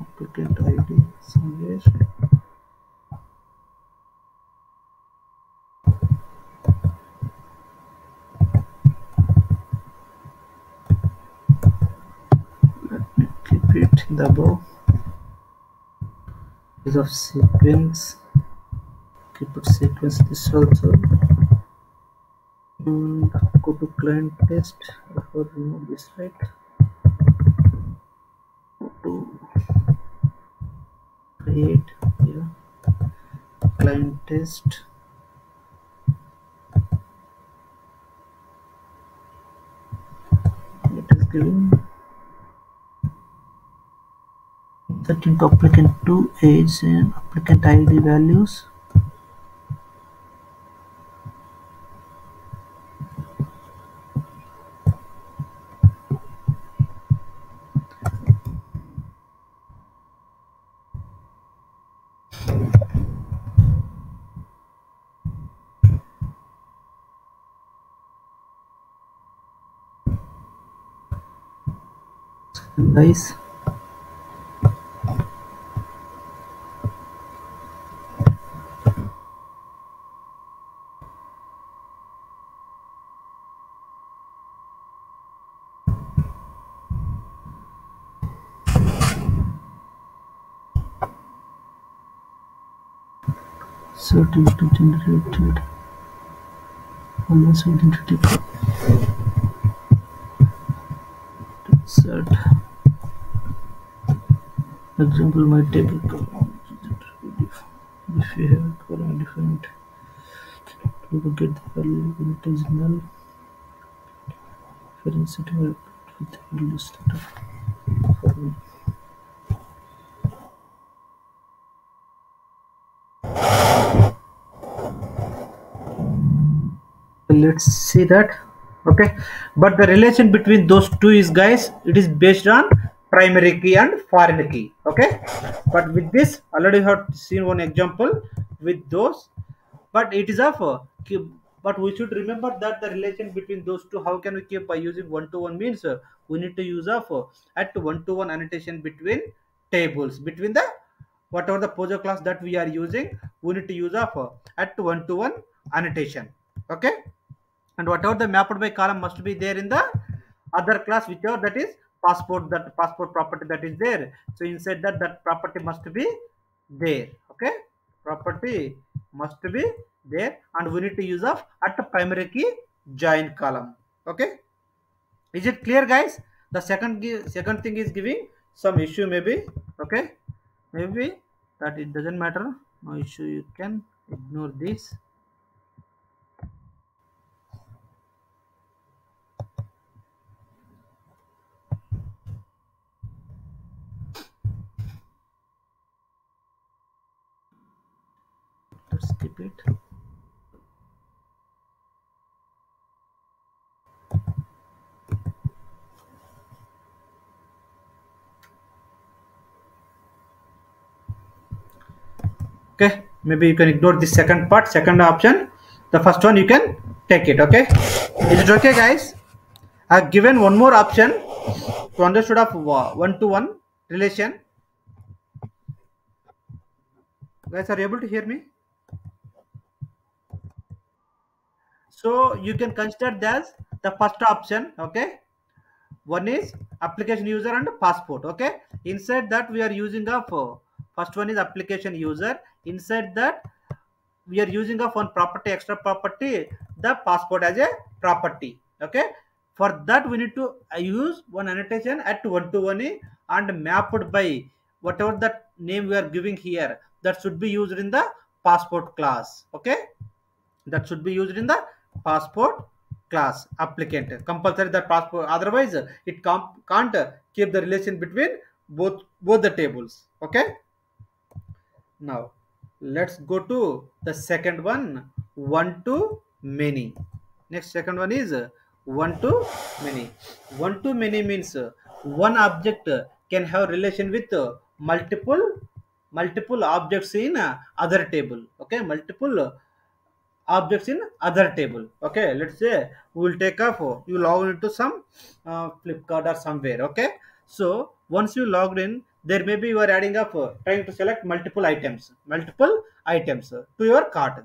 Applicant id somewhere let me the above is of sequence. Keep it sequence this also. And go to client test. Or remove this right. Go to create. Here. Client test. It is giving that into applicant two age and applicant ID values. guys certain to generated unless identity insert example my table column if you have column different we will get the value when it is null for inserting with the value set of let's see that. Okay. But the relation between those two is guys it is based on primary key and foreign key. Okay. But with this already have seen one example with those. But it is of uh, but we should remember that the relation between those two how can we keep by using one to one means uh, we need to use of uh, at one to one annotation between tables between the whatever the POJO class that we are using we need to use of uh, at one to one annotation. Okay and whatever the mapped by column must be there in the other class whichever that is passport that passport property that is there. So inside that that property must be there. Okay? Property must be there. And we need to use of at the primary key join column. Okay? Is it clear guys? The second second thing is giving some issue maybe. Okay? Maybe that it doesn't matter. No issue. You can ignore this let's skip it okay maybe you can ignore this second part second option. The first one you can take it okay? Is it okay guys? I've given one more option. To understood of one to one relation. Guys are you able to hear me so you can consider that the first option okay? One is application user and passport okay? Inside that we are using of uh, first one is application user. Inside that we are using of one property extra property the passport as a property okay? For that we need to uh, use one annotation at one to one and mapped by whatever that name we are giving here. That should be used in the passport class okay? That should be used in the passport class applicant. Compulsory that passport otherwise it can't keep the relation between both both the tables. Okay? Now let's go to the second one one to many. Next second one is one to many. One to many means one object can have relation with multiple multiple objects in other table. Okay? Multiple objects in other table. Okay let's say we will take off you log into some uh, flipkart or somewhere okay? So once you logged in there may be you are adding up uh, trying to select multiple items multiple items uh, to your card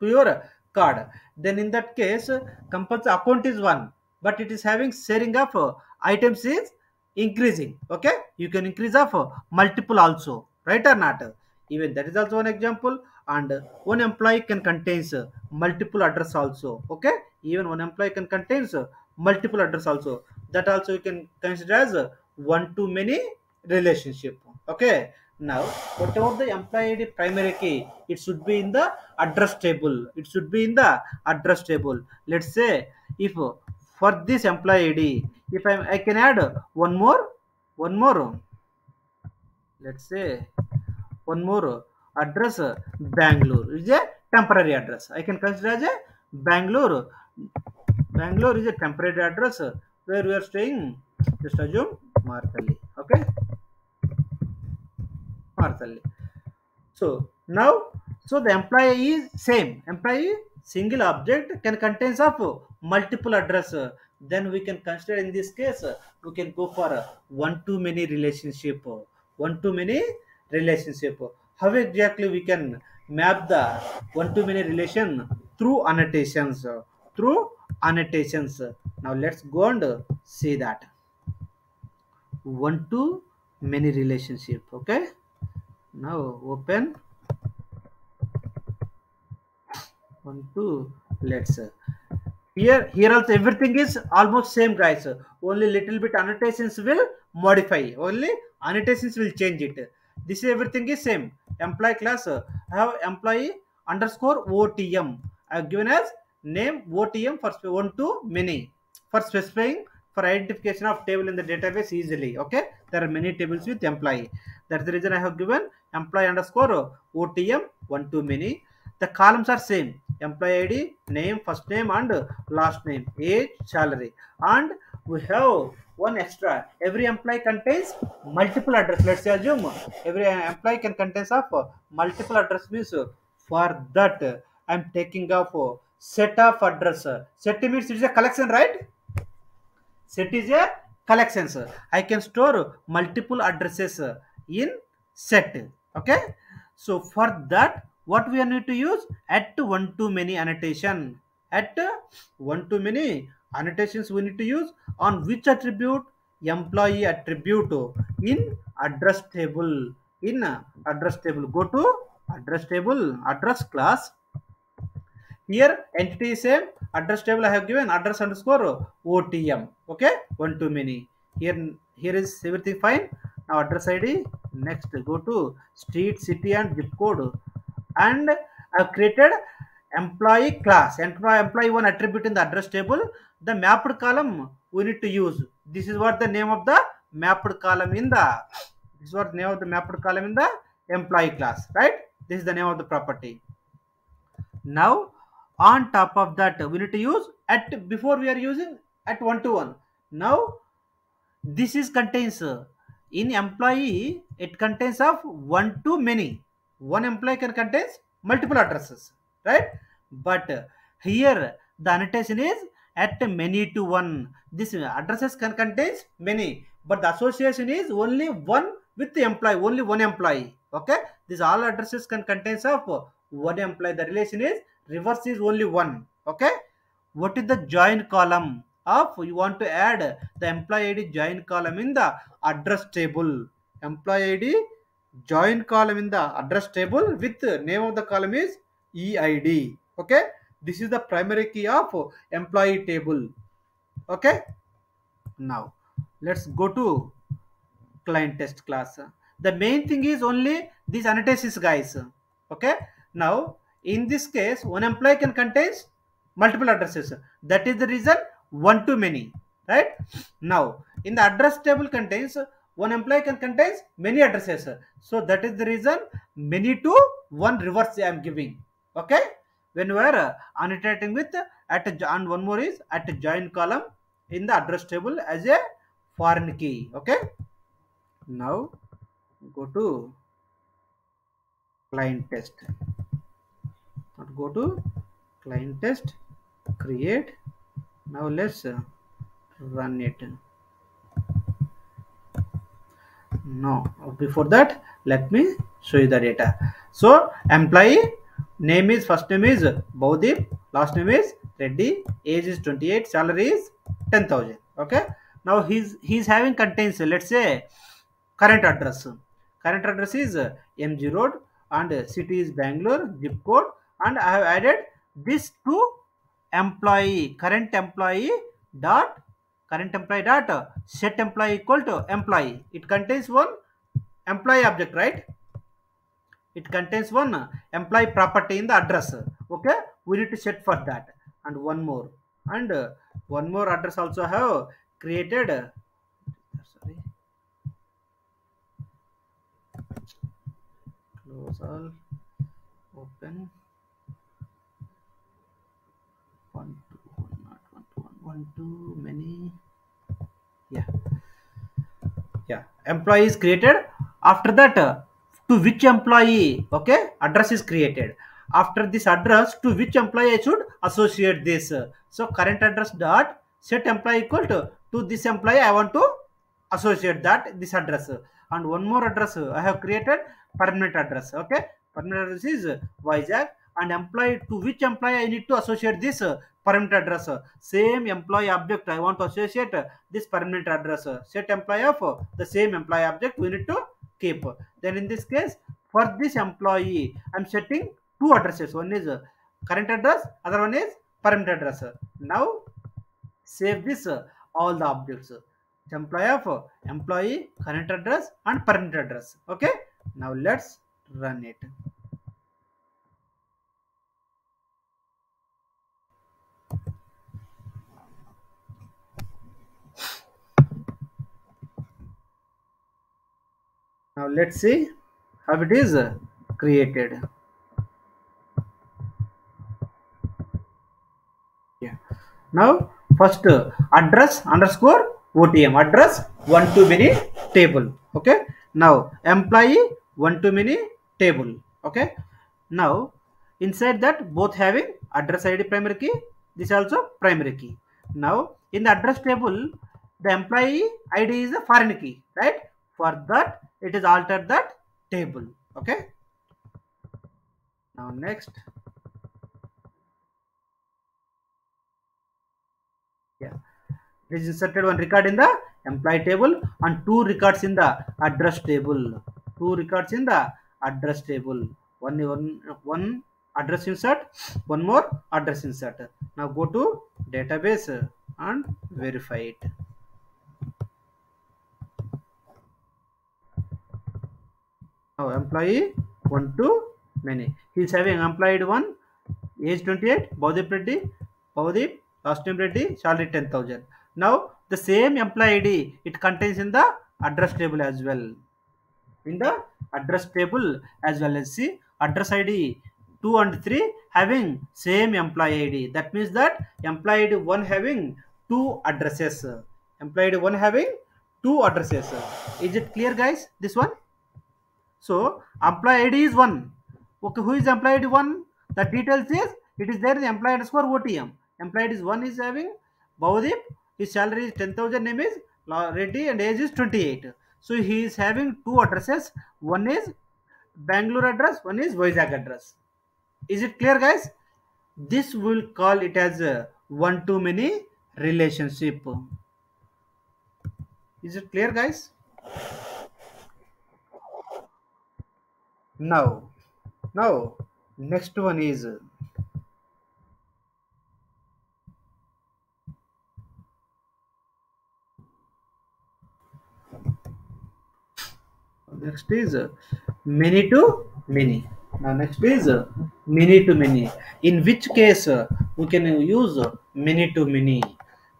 to your card. Then in that case compulsory account is one but it is having sharing of uh, items is increasing okay? You can increase of multiple also right or not? Even that is also one example and one employee can contains multiple address also okay? Even one employee can contains multiple address also. That also you can consider as one to many relationship okay? Now whatever the employee id primary key it should be in the address table. It should be in the address table. Let's say if for this employee id if i i can add one more one more. Let's say one more address bangalore is a temporary address i can consider as a bangalore bangalore is a temporary address where we are staying just assume marthalli okay marthalli so now so the employee is same employee single object can contains of multiple address then we can consider in this case uh, we can go for one to many relationship uh, one to many relationship how exactly we can map the one to many relation through annotations through annotations? Now let's go and see that. One to many relationship okay? Now open. One two let's here here also everything is almost same guys. Only little bit annotations will modify only annotations will change it. This is everything is same employee class uh, i have employee underscore otm i have given as name otm for one to many for specifying for identification of table in the database easily okay? There are many tables with employee. That's the reason i have given employee underscore otm one to many. The columns are same. Employee id name first name and last name age salary. And we have one extra. Every employee contains multiple address. Let's assume every employee can contains of multiple address means for that i'm taking of set of address. Set means it's a collection right? Set is a collections. I can store multiple addresses in set. Okay? So for that what we need to use? At one to many annotation. At one to many annotations we need to use on which attribute employee attribute in address table. In address table go to address table address class. Here entity is same. Address table i have given address underscore otm okay? One to many. Here here is everything fine. Now address id next go to street city and zip code. And i've created employee class. Employee employee one attribute in the address table the mapped column we need to use. This is what the name of the mapped column in the this is what name of the mapped column in the employee class right? This is the name of the property. Now on top of that we need to use at before we are using at one to one. Now this is contains in employee it contains of one to many. One employee can contains multiple addresses right? But here the annotation is at many to one. This addresses can contains many but the association is only one with the employee only one employee. Okay? This all addresses can contains of one employee. The relation is reverse is only one. Okay? What is the join column? Of you want to add the employee id join column in the address table. Employee id join column in the address table with name of the column is eid okay this is the primary key of employee table. Okay? Now let's go to client test class. The main thing is only these annotations guys. Okay? Now in this case one employee can contains multiple addresses. That is the reason one to many right? Now in the address table contains one employee can contains many addresses. So that is the reason many to one reverse i am giving. Okay when we are annotating with at and one more is at a join column in the address table as a foreign key okay? Now go to client test. Now go to client test create. Now let's uh, run it. No before that let me show you the data. So employee name is first name is Bhavdeep last name is Reddy age is 28 salary is 10000 okay? Now he's he's having contains let's say current address. Current address is mg road and city is bangalore zip code and i have added this to employee current employee dot current employee dot set employee equal to employee. It contains one employee object right it contains one employee property in the address. Okay? We need to set for that. And one more. And uh, one more address also have created. Sorry. Close all. Open. One two one not one two one. One too many. Yeah. Yeah. Employee is created. After that uh, to which employee okay address is created. After this address to which employee i should associate this? So current address dot set employee equal to to this employee i want to associate that this address. And one more address i have created permanent address okay? Permanent address is Vizag and employee to which employee i need to associate this permanent address? Same employee object i want to associate this permanent address. Set employee of the same employee object we need to keep then in this case for this employee i'm setting two addresses. One is uh, current address other one is permanent address. Now save this uh, all the objects. Employee of uh, employee current address and permanent address. Okay? Now let's run it now let's see how it is uh, created. Yeah. Now first uh, address underscore otm address one to many table. Okay? Now employee one to many table. Okay? Now inside that both having address id primary key this also primary key. Now in the address table the employee id is a foreign key right? For that it is altered that table. Okay? Now next. Yeah. It is inserted one record in the employee table and two records in the address table. Two records in the address table. One one one address insert one more address insert. Now go to database and verify it now employee one to many. He is having employed one age 28 Bhavdeep Reddy last name Reddy salary 10000 now the same employee id it contains in the address table as well. In the address table as well as see address id 2 and 3 having same employee id that means that employee id 1 having two addresses. Employee id 1 having two addresses. Is it clear guys this one so employee ID is one. Okay, who is employee ID one? The details is it is there the employee underscore OTM. Employee ID is one is having Bhavdeep. His salary is ten thousand. Name is Reddy and age is twenty eight. So he is having two addresses. One is Bangalore address. One is Vizag address. Is it clear, guys? This will call it as a one to many relationship. Is it clear, guys? Now, now, next one is next is many to many. Now, next is many to many. In which case we can use many to many.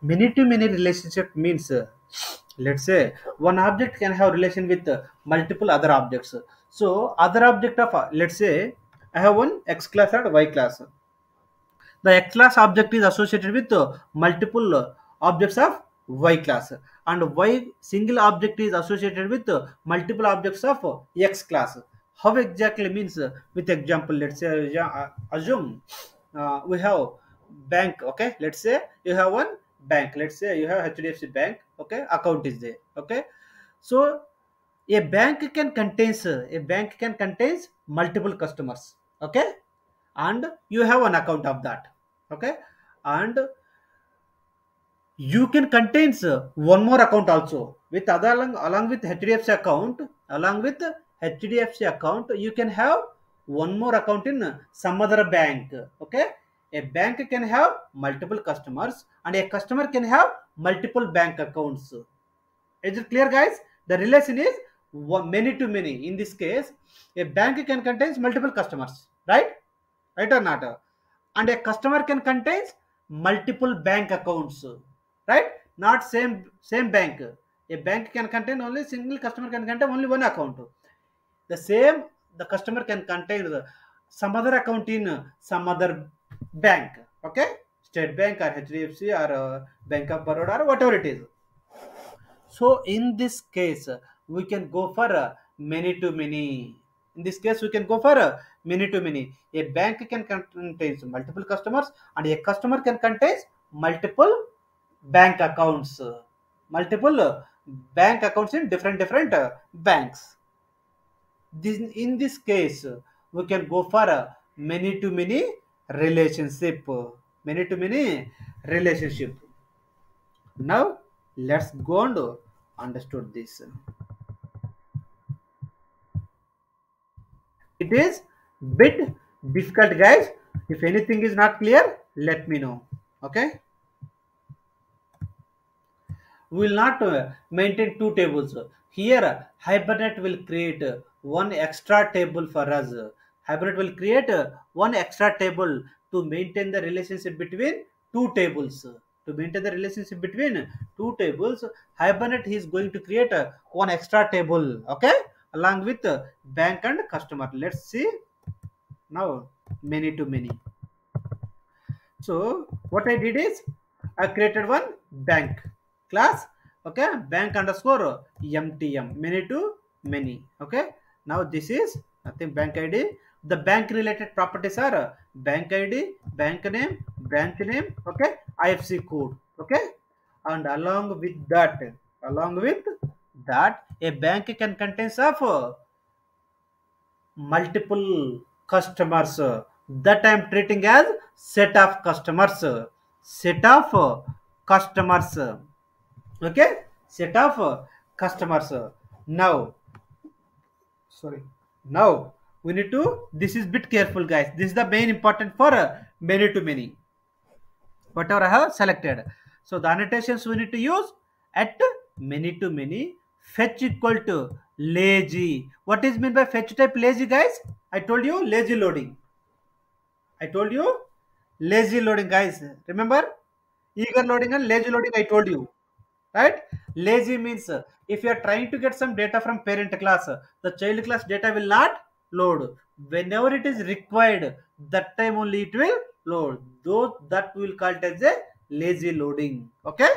Many to many relationship means let's say one object can have relation with multiple other objects so other object of uh, let's say i have one x class and y class. The x class object is associated with uh, multiple uh, objects of y class. And y single object is associated with multiple objects of x class. How exactly means with example let's say assume uh, we have bank okay? Let's say you have one bank. Let's say you have hdfc bank okay? Account is there okay? So a bank can contains a bank can contains multiple customers okay? And you have an account of that okay? And you can contains one more account also. With other along, along with hdfc account along with hdfc account you can have one more account in some other bank okay? A bank can have multiple customers and a customer can have multiple bank accounts. Is it clear guys? The relation is many to many. In this case a bank can contains multiple customers right? Right or not? And a customer can contains multiple bank accounts right? Not same same bank. A bank can contain only single customer can contain only one account. The same the customer can contain some other account in some other bank okay? State bank or hdfc or uh, bank of baroda or whatever it is. So in this case we can go for uh, many to many. In this case we can go for uh, many to many. A bank can contain multiple customers and a customer can contain multiple bank accounts. Multiple uh, bank accounts in different different uh, banks. This in this case we can go for a many to many relationship. Many to many relationship. Now let's go and to understood this it is bit difficult guys if anything is not clear let me know okay we will not uh, maintain two tables. Here, Hibernate will create one extra table for us. Hibernate will create one extra table to maintain the relationship between two tables. To maintain the relationship between two tables, Hibernate is going to create one extra table, okay, along with bank and customer. Let's see now many to many. So what I did is I created one bank class. Okay, bank underscore MTM many to many. Okay, now this is nothing bank ID. The bank related properties are bank ID, bank name, branch name. Okay, IFC code. Okay, and along with that, along with that, a bank can contain of uh, multiple customers uh, that I am treating as set of customers. uh, Set of customers. Okay, set of customers. Now, sorry. Now we need to. This is bit careful, guys. This is the main important for many to many. Whatever I have selected. So the annotations we need to use at many to many. Fetch equal to lazy. What is meant by fetch type lazy, guys? I told you lazy loading. I told you lazy loading, guys. Remember? Eager loading and lazy loading, I told you. Right? Lazy means if you are trying to get some data from parent class, the child class data will not load. Whenever it is required, that time only it will load. Though that we will call it as a lazy loading. Okay?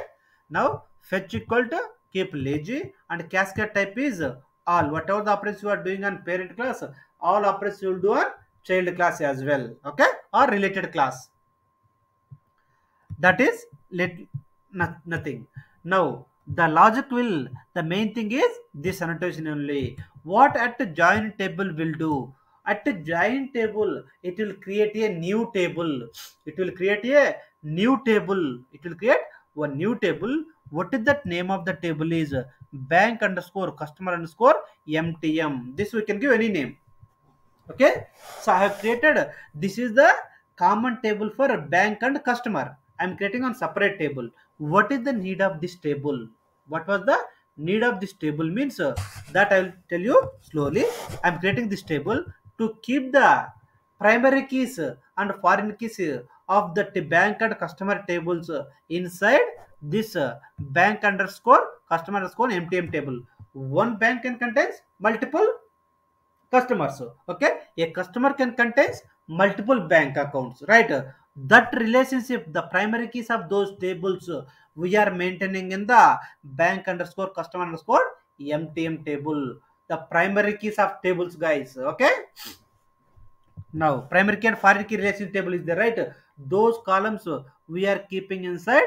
Now fetch equal to keep lazy and cascade type is all. Whatever the operations you are doing on parent class, all operations you will do on child class as well. Okay? Or related class that is let not, nothing now the logic will the main thing is this annotation only what at the join table will do at the join table it will create a new table it will create a new table it will create one new table what is that name of the table is bank underscore customer underscore mtm this we can give any name. Okay? So i have created this is the common table for bank and customer. I'm creating on separate table. What is the need of this table? What was the need of this table means uh, that i will tell you slowly. I'm creating this table to keep the primary keys uh, and foreign keys uh, of the bank and customer tables uh, inside this uh, bank underscore customer underscore mtm table. One bank can contains multiple customers okay? A customer can contains multiple bank accounts right? That relationship the primary keys of those tables uh, we are maintaining in the bank underscore customer underscore mtm table. The primary keys of tables guys okay? Now primary key and foreign key relation table is there right? Those columns uh, we are keeping inside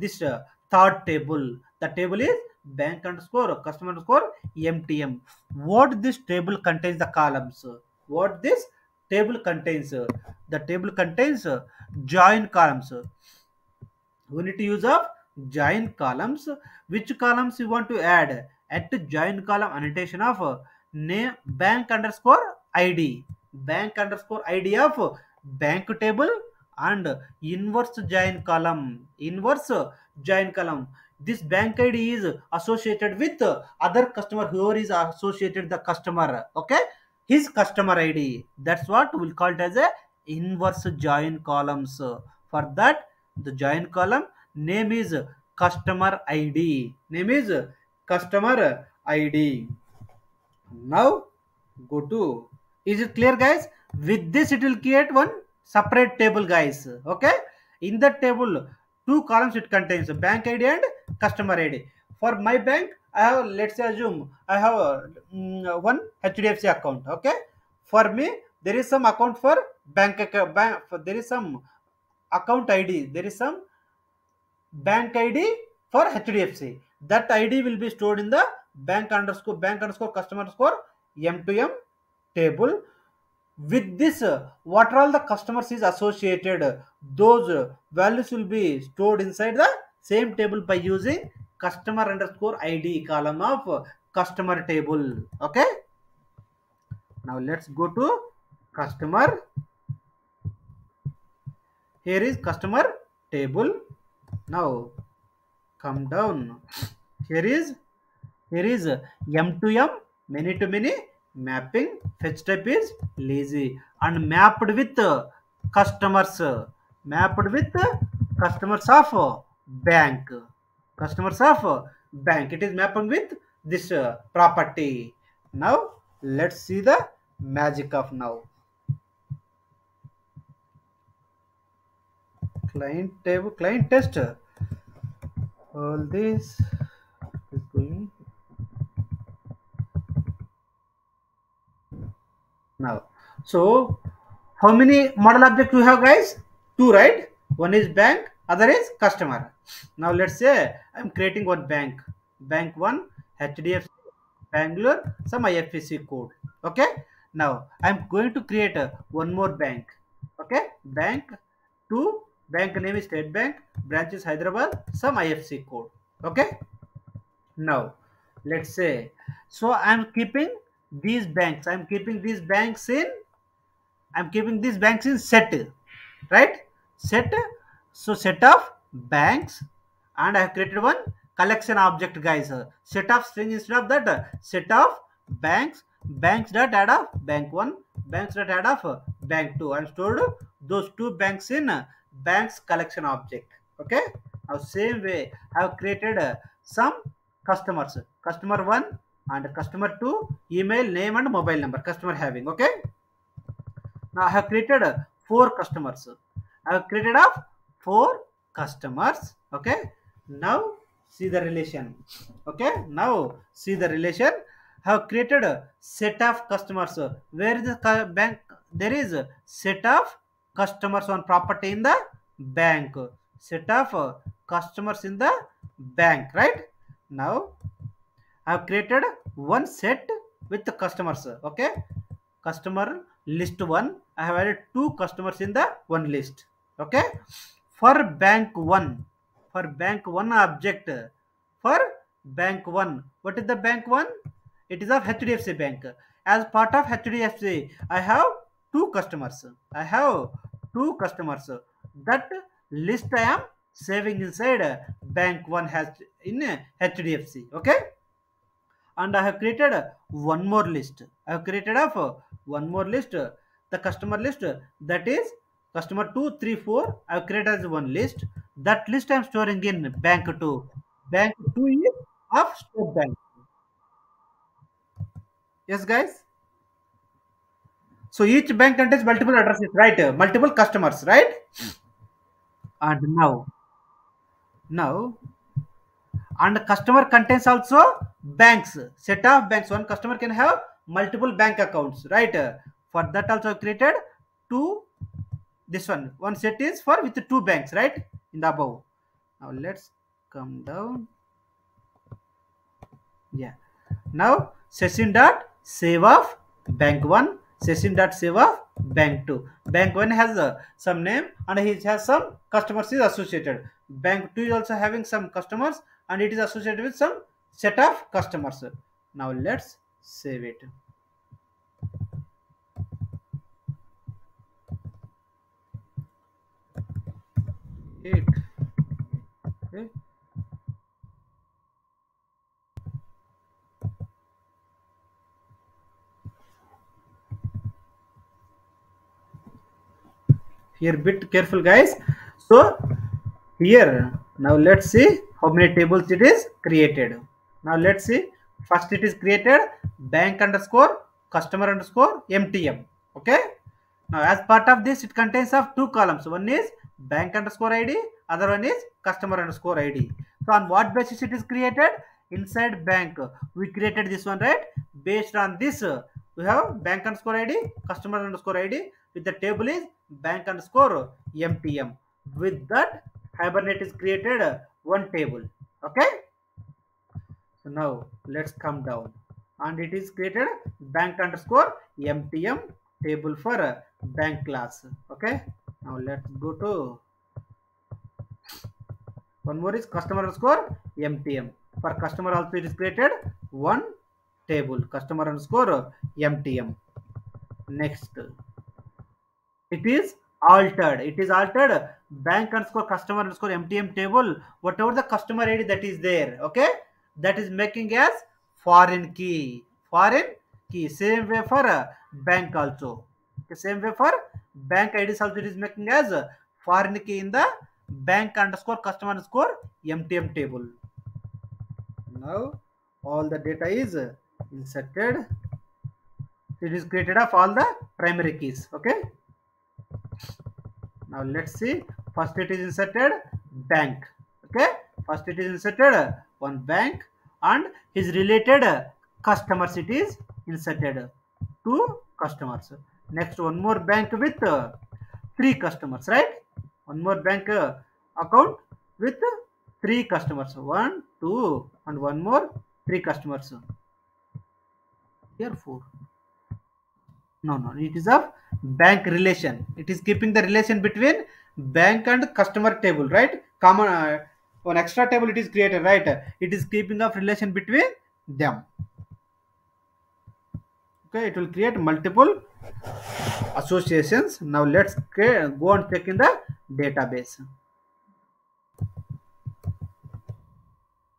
this uh, third table. The table is bank underscore customer underscore mtm what this table contains the columns? What this table contains? Uh, the table contains uh, join columns. We need to use of join columns. Which columns you want to add? At join column annotation of uh, name bank underscore id bank underscore id of bank table and inverse join column inverse join column. This bank id is associated with other customer whoever is associated the customer okay? His customer id that's what we'll call it as a inverse join columns. For that the join column name is customer id name is customer id now go to is it clear guys? With this it will create one separate table guys. Okay? In that table two columns it contains bank id and customer id for my bank i have let's say assume i have mm, one hdfc account okay? For me there is some account for bank account bank there is some account id there is some bank id for hdfc that id will be stored in the bank underscore bank underscore customer underscore m2m table with this uh, what all the customers is associated? Those uh, values will be stored inside the same table by using customer underscore id column of uh, customer table. Okay? Now let's go to customer. Here is customer table. Now come down. Here is here is m2m many to many mapping fetch type is lazy. And mapped with customers. Mapped with customers of bank. Customers of bank. It is mapping with this property. Now let's see the magic of now. Client table client test. All this is going now so how many model object we have guys? Two right? One is bank other is customer. Now let's say i'm creating one bank. Bank one hdfc bangalore some ifsc code. Okay? Now i'm going to create a, one more bank. Okay? Bank two bank name is state bank branch is hyderabad some ifc code. Okay? Now let's say so i'm keeping these banks. I'm keeping these banks in i'm keeping these banks in set right? Set so set of banks and i have created one collection object guys. Set of string instead of that. Set of banks banks dot add of bank one banks dot add of bank two and stored those two banks in banks collection object okay? Now same way i have created some customers. Customer one and customer to email name and mobile number customer having okay? Now i have created four customers. I have created of four customers okay? Now see the relation okay? Now see the relation. I have created a set of customers. Where is the bank there is a set of customers on property in the bank. Set of uh, customers in the bank right? Now I have created one set with the customers. Okay, customer list one. I have added two customers in the one list. Okay, for bank one, for bank one object, for bank one. What is the bank one? It is of HDFC Bank. As part of HDFC, I have two customers. I have two customers. That list I am saving inside bank one has in HDFC. Okay and I have created one more list. I have created of one more list, the customer list that is customer 2, 3, 4. I have created as one list. That list I am storing in bank 2. Bank 2 is of state bank. Yes, guys. So each bank contains multiple addresses, right? Multiple customers, right? And now, now and customer contains also banks. Set of banks. One customer can have multiple bank accounts right? For that also created two this one. One set is for with two banks right? In the above. Now let's come down. Yeah. Now session dot save of bank one. Session dot save of bank two. Bank one has uh, some name and he has some customers is associated bank two is also having some customers and it is associated with some set of customers. Now let's save it. It okay. Here bit careful guys. So here. Now let's see how many tables it is created. Now let's see. First it is created bank underscore customer underscore mtm okay? Now as part of this it contains of two columns. One is bank underscore id other one is customer underscore id so on what basis it is created? Inside bank. We created this one right? Based on this we have bank underscore id customer underscore id with the table is bank underscore mtm with that Hibernate is created uh, one table. Okay. So now let's come down and it is created bank underscore MTM table for uh, bank class. Okay. Now let's go to one more is customer underscore MTM. For customer also it is created one table customer underscore MTM. Next it is altered. It is altered. Bank underscore customer underscore mtm table whatever the customer id that is there okay? That is making as foreign key. Foreign key. Same way for uh, bank also. Okay, same way for bank ids also it is making as foreign key in the bank underscore customer underscore mtm table. Now all the data is inserted. It is created of all the primary keys okay now let's see. First it is inserted bank. Okay? First it is inserted one bank and his related customers it is inserted two customers. Next one more bank with three customers right? One more bank account with three customers. One two and one more three customers. Here four. No no it is of bank relation. It is keeping the relation between bank and customer table right? Common uh, one extra table it is created right? It is keeping of relation between them. Okay it will create multiple associations. Now let's go and check in the database.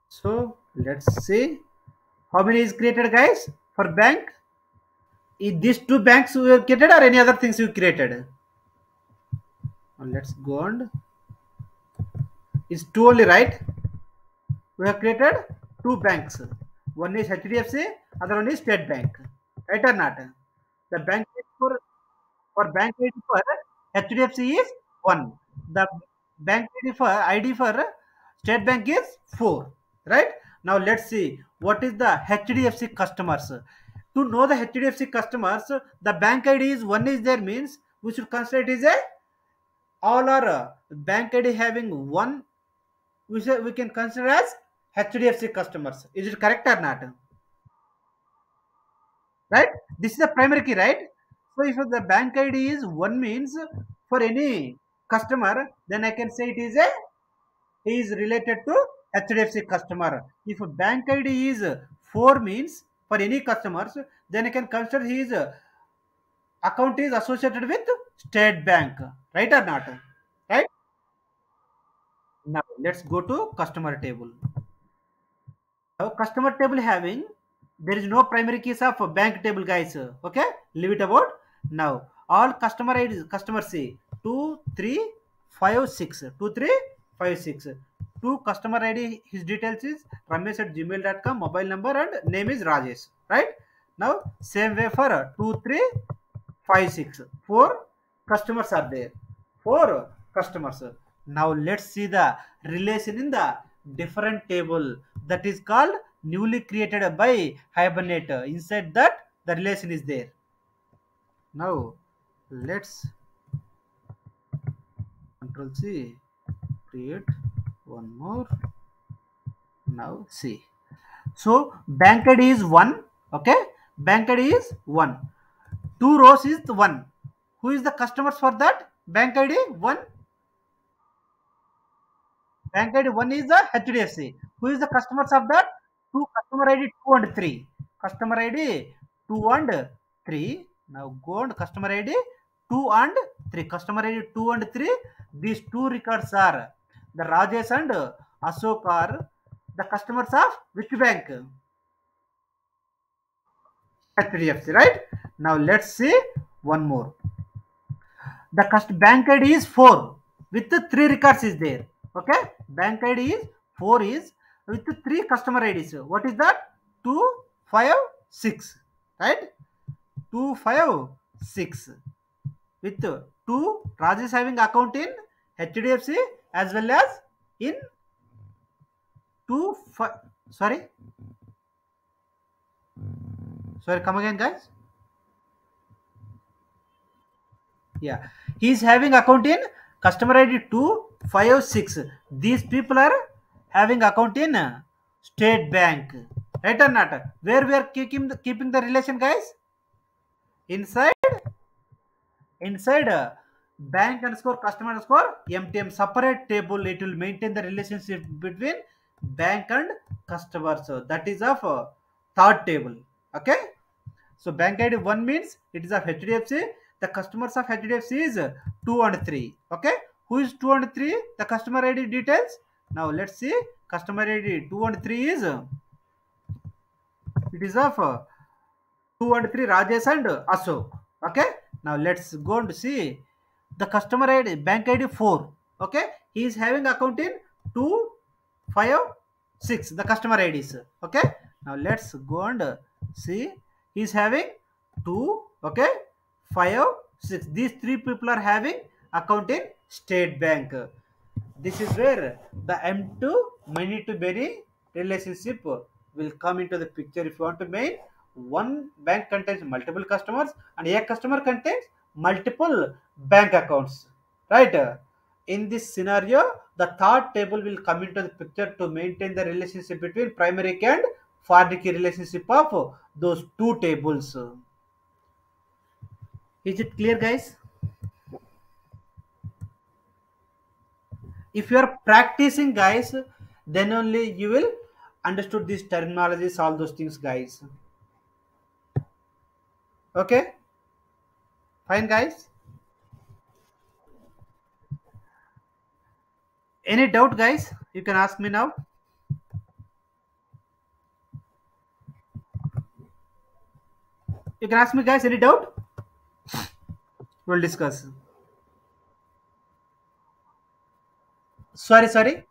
So let's see. How many is created guys for bank these two banks were created or any other things you created? Let's go on is two only right? We have created two banks. One is hdfc other one is state bank. Right or not? The bank for for bank id for hdfc is one. The bank id for id for state bank is four. Right? Now let's see. What is the hdfc customers to know the hdfc customers the bank id is one is there means we should consider it is a all are uh, bank id having one we say we can consider as hdfc customers. Is it correct or not? Right? This is the primary key right? So if the bank id is one means for any customer then i can say it is a is related to hdfc customer. If bank id is 4 means for any customers then i can consider his uh, account is associated with state bank right or not? Right? Now let's go to customer table. Now customer table having there is no primary keys of bank table guys. Okay? Leave it about now. All customer IDs customer see 2 3 5 6 2 3 5 6 two customer id his details is ramesh at gmail.com mobile number and name is rajesh right? Now same way for uh, 2 3 5 6 four customers are there. Four customers. Now let's see the relation in the different table that is called newly created by hibernate. Inside that the relation is there. Now let's control c create one more. Now see. So bank id is one okay? Bank id is one. Two rows is the one. Who is the customers for that? Bank id one. Bank id one is the hdfc who is the customers of that? Two customer id two and three. Customer id two and three. Now go on customer id two and three. Customer id two and three. These two records are the rajesh and ashok are the customers of which bank? Hdfc right? Now let's see one more. The cust bank id is 4 with the three records is there okay? Bank id is 4 is with the three customer ids what is that? 2 5 6 right? 2 5 6 with two. Rajesh having account in hdfc as well as in 2 5 sorry. Sorry come again guys. Yeah. He is having account in customer id 2 5 6 these people are having account in state bank. Right or not? Where we are keeping the, keeping the relation guys? Inside? Inside uh, bank underscore customer underscore mtm separate table it will maintain the relationship between bank and customer so that is of uh, third table okay? So bank id 1 means it is of hdfc the customers of hdfc is uh, 2 and 3 okay? Who is 2 and 3 the customer id details. Now let's see. Customer id 2 and 3 is it is of uh, 2 and 3 rajesh and ashok okay? Now let's go and see the customer id bank id 4 okay? He is having account in 2 5 6 the customer ids okay? Now let's go and see. He is having 2 okay? 5 6 these three people are having account in state bank. This is where the m2 many to many relationship will come into the picture. If you want to make one bank contains multiple customers and a customer contains multiple bank accounts right? In this scenario the third table will come into the picture to maintain the relationship between primary key and foreign key relationship of those two tables. Is it clear guys? If you are practicing guys then only you will understood these terminologies all those things guys. Okay fine guys? Any doubt guys? You can ask me now. You can ask me guys any doubt? We'll discuss. Sorry sorry.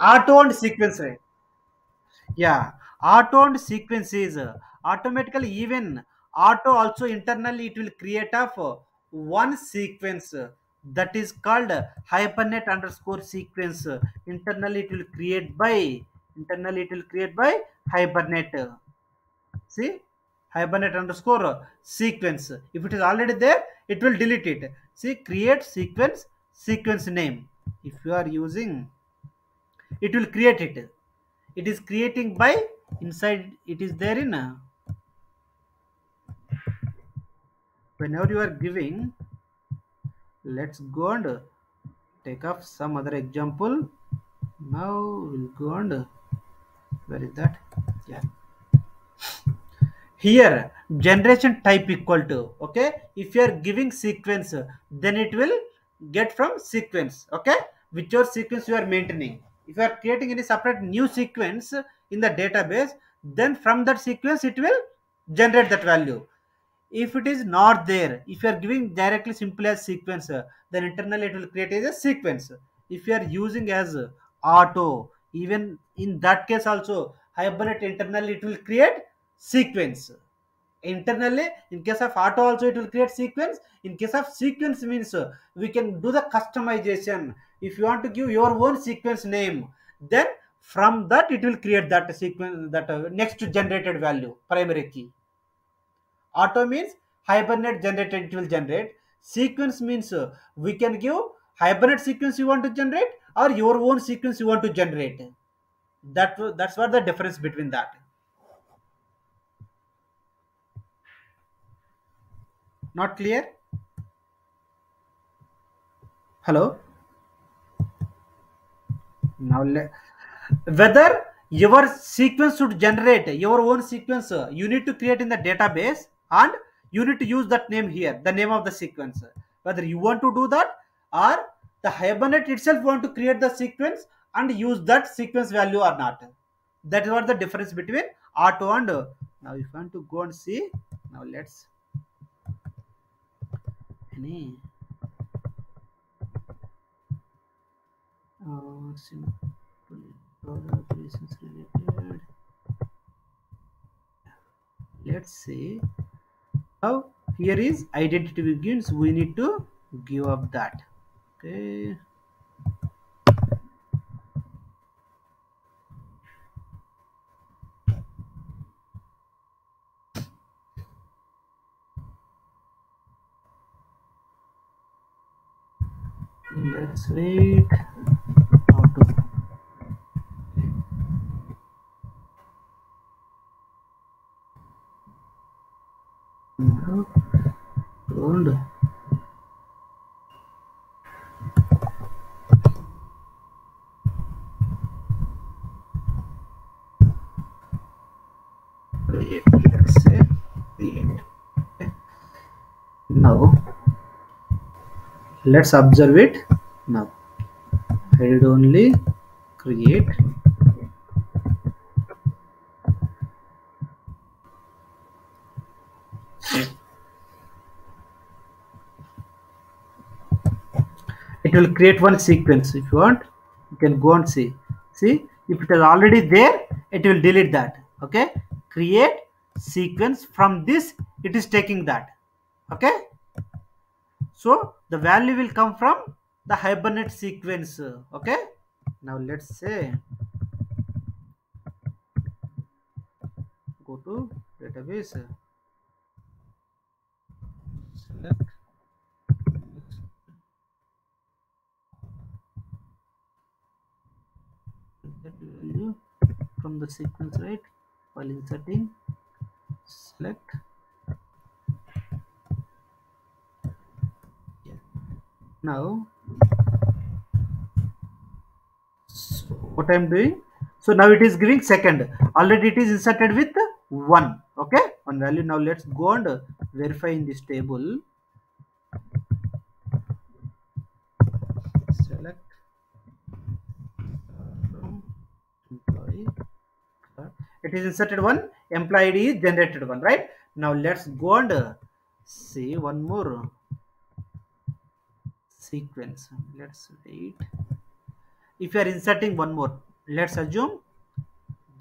Auto and sequence. Yeah. Auto and sequence is automatically even auto also internally it will create of uh, one sequence uh, that is called uh, hibernate underscore sequence. Uh, internally it will create by internally it will create by hibernate. Uh, see? Hibernate underscore uh, sequence. If it is already there it will delete it. See create sequence sequence name. If you are using it will create it. It is creating by inside it is there in a whenever you are giving let's go and take off some other example. Now we'll go and where is that? Yeah. Here generation type equal to okay? If you are giving sequence then it will get from sequence okay? Whichever sequence you are maintaining. If you are creating any separate new sequence in the database then from that sequence it will generate that value if it is not there if you are giving directly simple as sequence then internally it will create as a sequence. If you are using as auto even in that case also hibernate internally it will create sequence. Internally in case of auto also it will create sequence. In case of sequence means we can do the customization. If you want to give your own sequence name then from that it will create that sequence that uh, next generated value primary key auto means hibernate generated it will generate. Sequence means uh, we can give hibernate sequence you want to generate or your own sequence you want to generate. That that's what the difference between that. Not clear? Hello? Now whether your sequence should generate your own sequence uh, you need to create in the database and you need to use that name here the name of the sequence whether you want to do that or the hibernate itself want to create the sequence and use that sequence value or not. That is what the difference between auto and uh, now if you want to go and see now let's any uh, simple operations related. Let's see now here is identity begins we need to give up that. Okay. Let's wait how to No, don't. Create, let's say create. Okay. Now let's observe it now. Read only create. It will create one sequence. If you want you can go and see. See if it is already there it will delete that. Okay? Create sequence. From this it is taking that. Okay? So the value will come from the hibernate sequence okay? Now let's say go to database. Select. That value from the sequence right? While inserting select now so what i'm doing? So now it is giving second. Already it is inserted with one. Okay? One value. Now let's go and verify in this table. Select employee it is inserted one. Employee is generated one right? Now let's go and see one more sequence. Let's wait. If you are inserting one more let's assume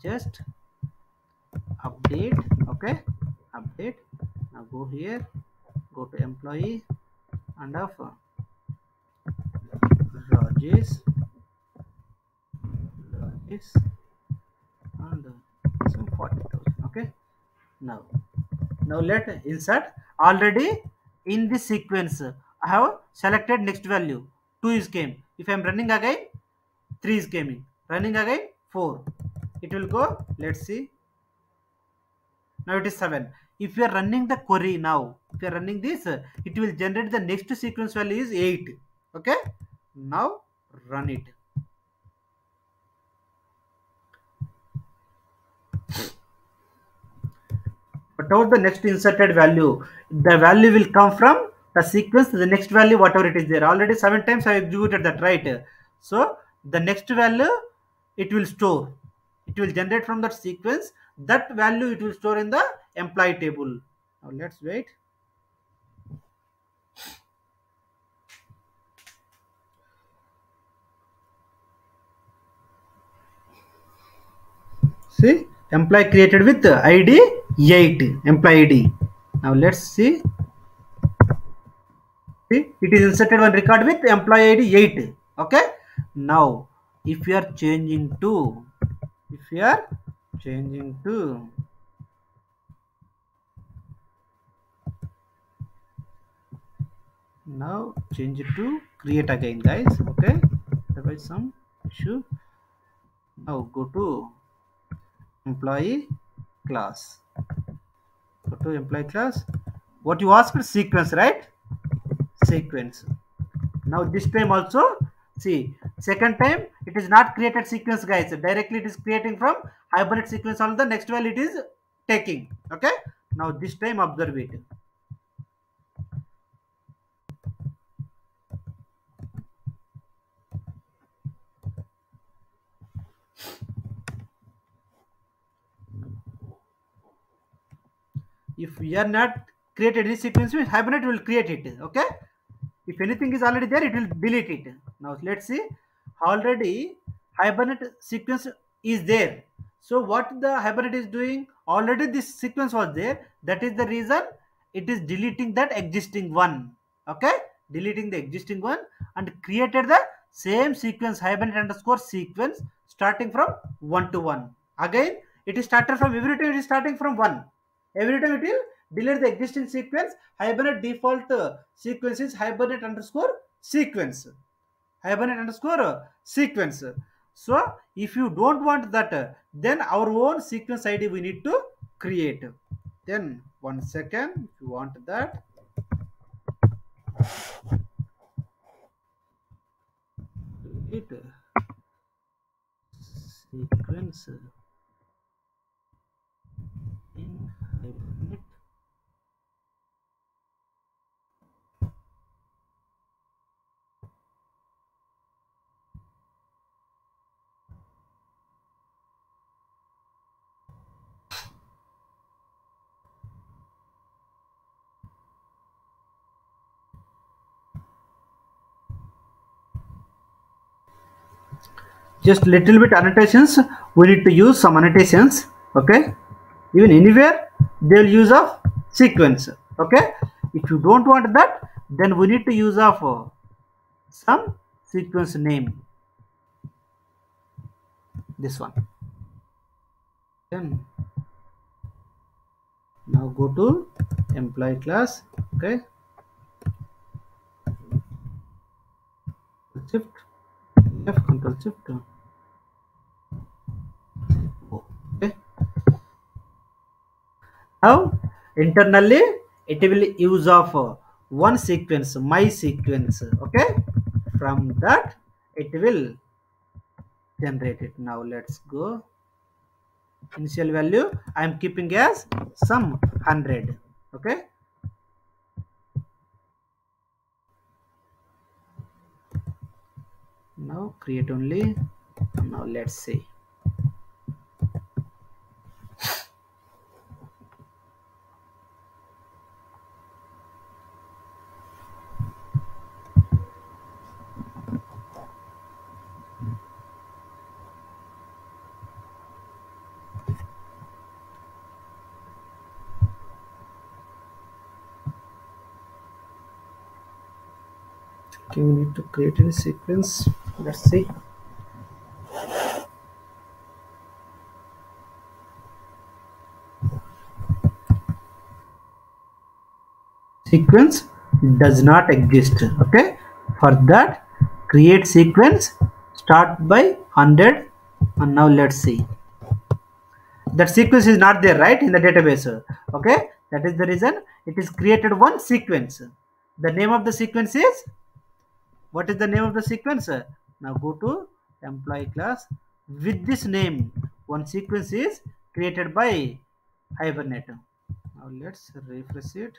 just update okay? Update. Now go here. Go to employee and of uh, Rajesh Rajesh and uh, some 40,000 okay? Now now let insert. Already in the sequence I have selected next value. 2 is came if I am running again 3 is coming running again 4 it will go let's see. Now it is 7 if you are running the query now if you are running this it will generate the next sequence value is 8 okay? Now run it. Whatever the next inserted value the value will come from the sequence the next value whatever it is there. Already seven times i executed that right? So the next value it will store. It will generate from that sequence. That value it will store in the employee table. Now let's wait. See employee created with id 8 employee id now let's see see it is inserted one record with employee id 8 okay? Now if you are changing to if you are changing to now change it to create again guys. Okay? Otherwise some issue. Now go to employee class. Go to employee class. What you asked sequence right sequence. Now this time also see second time it is not created sequence guys. Directly it is creating from hibernate sequence on the next value it is taking okay? Now this time observe it. If we are not created any sequence hibernate will create it okay if anything is already there it will delete it. Now let's see. Already hibernate sequence is there. So what the hibernate is doing? Already this sequence was there. That is the reason it is deleting that existing one. Okay? Deleting the existing one and created the same sequence hibernate underscore sequence starting from one to one. Again it is started from every time it is starting from one. Every time it will delete the existing sequence hibernate default uh, sequence is hibernate underscore sequence. Hibernate underscore uh, sequence. So if you don't want that uh, then our own sequence id we need to create. Then one second if you want that. It uh, sequence in hibernate just little bit annotations we need to use some annotations okay? Even anywhere they'll use of sequence okay? If you don't want that then we need to use of uh, some sequence name. This one. Then now go to employee class okay? Shift f control shift now internally it will use of uh, one sequence my sequence okay? From that it will generate it. Now let's go. Initial value i am keeping as some 100 okay? Now create only. Now let's see we need to create a sequence. Let's see. Sequence does not exist okay? For that create sequence start by 100 and now let's see. That sequence is not there right in the database okay? That is the reason it is created one sequence. The name of the sequence is what is the name of the sequence now go to employee class. With this name one sequence is created by hibernate now let's refresh it.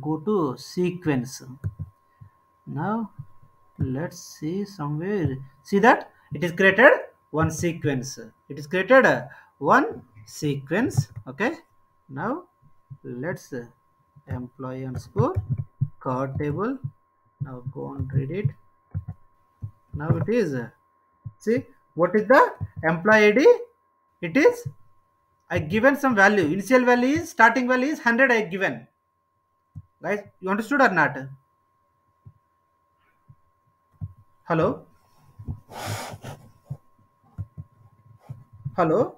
Go to sequence. Now let's see somewhere. See that? It is created one sequence. It is created one sequence. Okay? Now let's employee underscore card table now go and read it. Now it is see what is the employee id it is i given some value. Initial value is starting value is 100 i given. Guys you understood or not? Hello? Hello?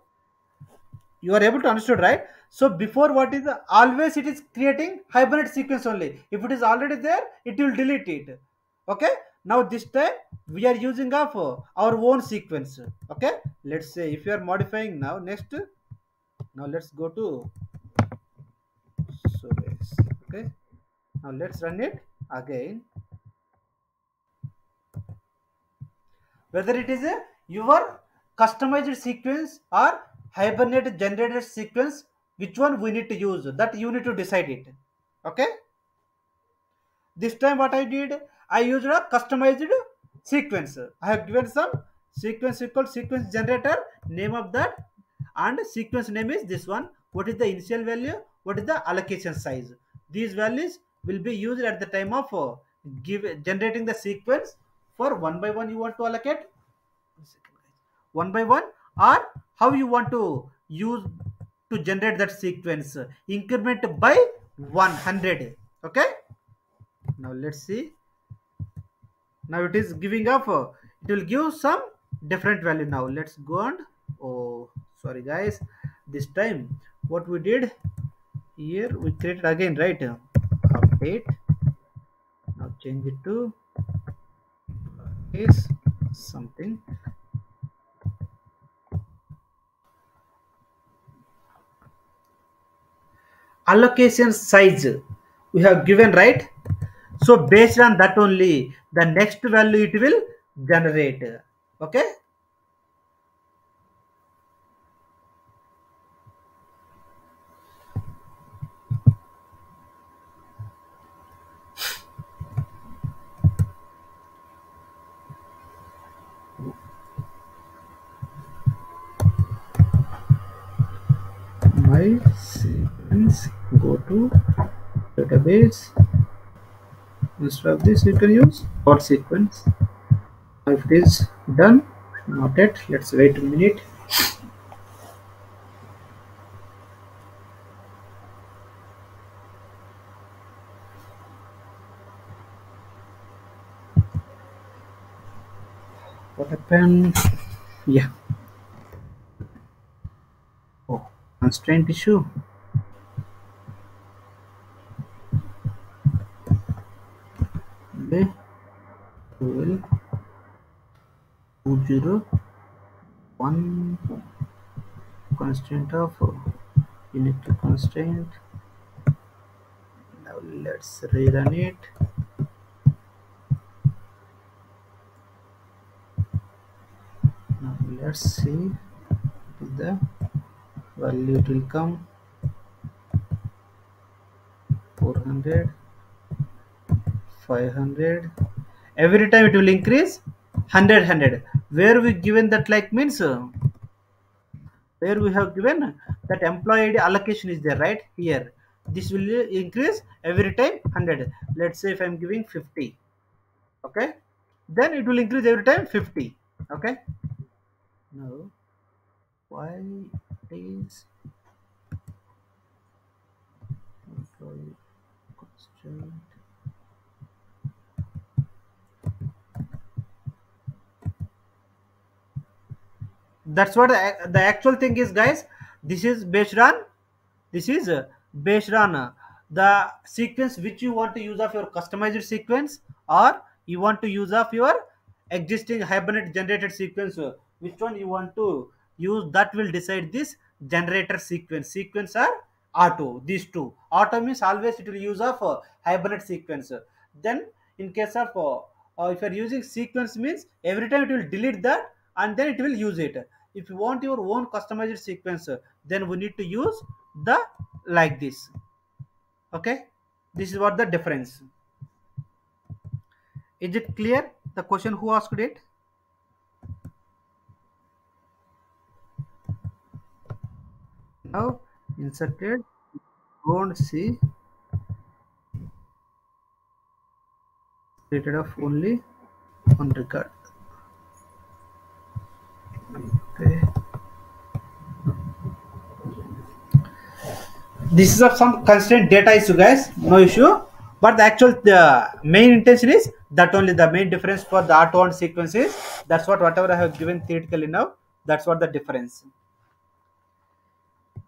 You are able to understood right so before what is always it is creating hibernate sequence only. If it is already there it will delete it. Okay? Now this time we are using of uh, our own sequence. Okay? Let's say if you are modifying now next. Now let's go to so yes, okay? Now let's run it again. Whether it is a your customized sequence or hibernate generated sequence which one we need to use? That you need to decide it. Okay? This time what i did i used a customized sequence. I have given some sequence equal sequence generator name of that and sequence name is this one. What is the initial value? What is the allocation size? These values will be used at the time of uh, give generating the sequence for one by one you want to allocate. One by one or how you want to use to generate that sequence. Increment by 100 okay? Now let's see. Now it is giving up. Uh, it will give some different value. Now let's go on. Oh sorry guys. This time what we did? Here we created again right? Update. Now change it to is something allocation size we have given right? So based on that only the next value it will generate okay? My go to database. Instead of this you can use hot sequence. If it is done not yet let's wait a minute. What happened? Yeah. Oh constraint issue will two zero one constraint of unique constraint. Now let's rerun it. Now let's see the value it will come 400 500 every time it will increase 100 100 where we given that like means uh, where we have given that employee allocation is there right? Here. This will increase every time 100 let's say if i'm giving 50 okay? Then it will increase every time 50 okay? Now why is employee constraint that's what the, actual thing is guys. This is based on this is uh, based on uh, the sequence which you want to use of your customized sequence or you want to use of your existing hibernate generated sequence uh, which one you want to use that will decide this generator sequence. Sequence are auto these two. Auto means always it will use of uh, hibernate sequence. Then in case of uh, if you are using sequence means every time it will delete that and then it will use it if you want your own customized sequence uh, then we need to use the like this. Okay? This is what the difference. Is it clear? The question who asked it? Now inserted don't see. Created of only one record this is of some constraint data issue guys. No issue. But the actual the main intention is that only the main difference for the auto and sequence is that's what whatever i have given theoretically now that's what the difference.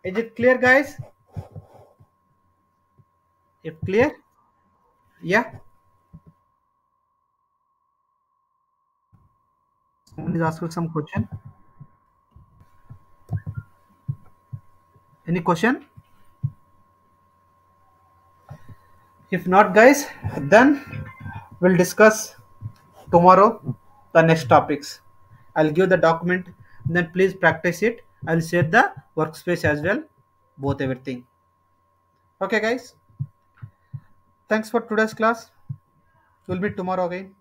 Is it clear guys? If clear? Yeah. Someone is asking some question. Any question if not guys then we'll discuss tomorrow the next topics. I'll give the document then please practice it. I'll share the workspace as well both everything. Okay guys. Thanks for today's class. We'll meet tomorrow again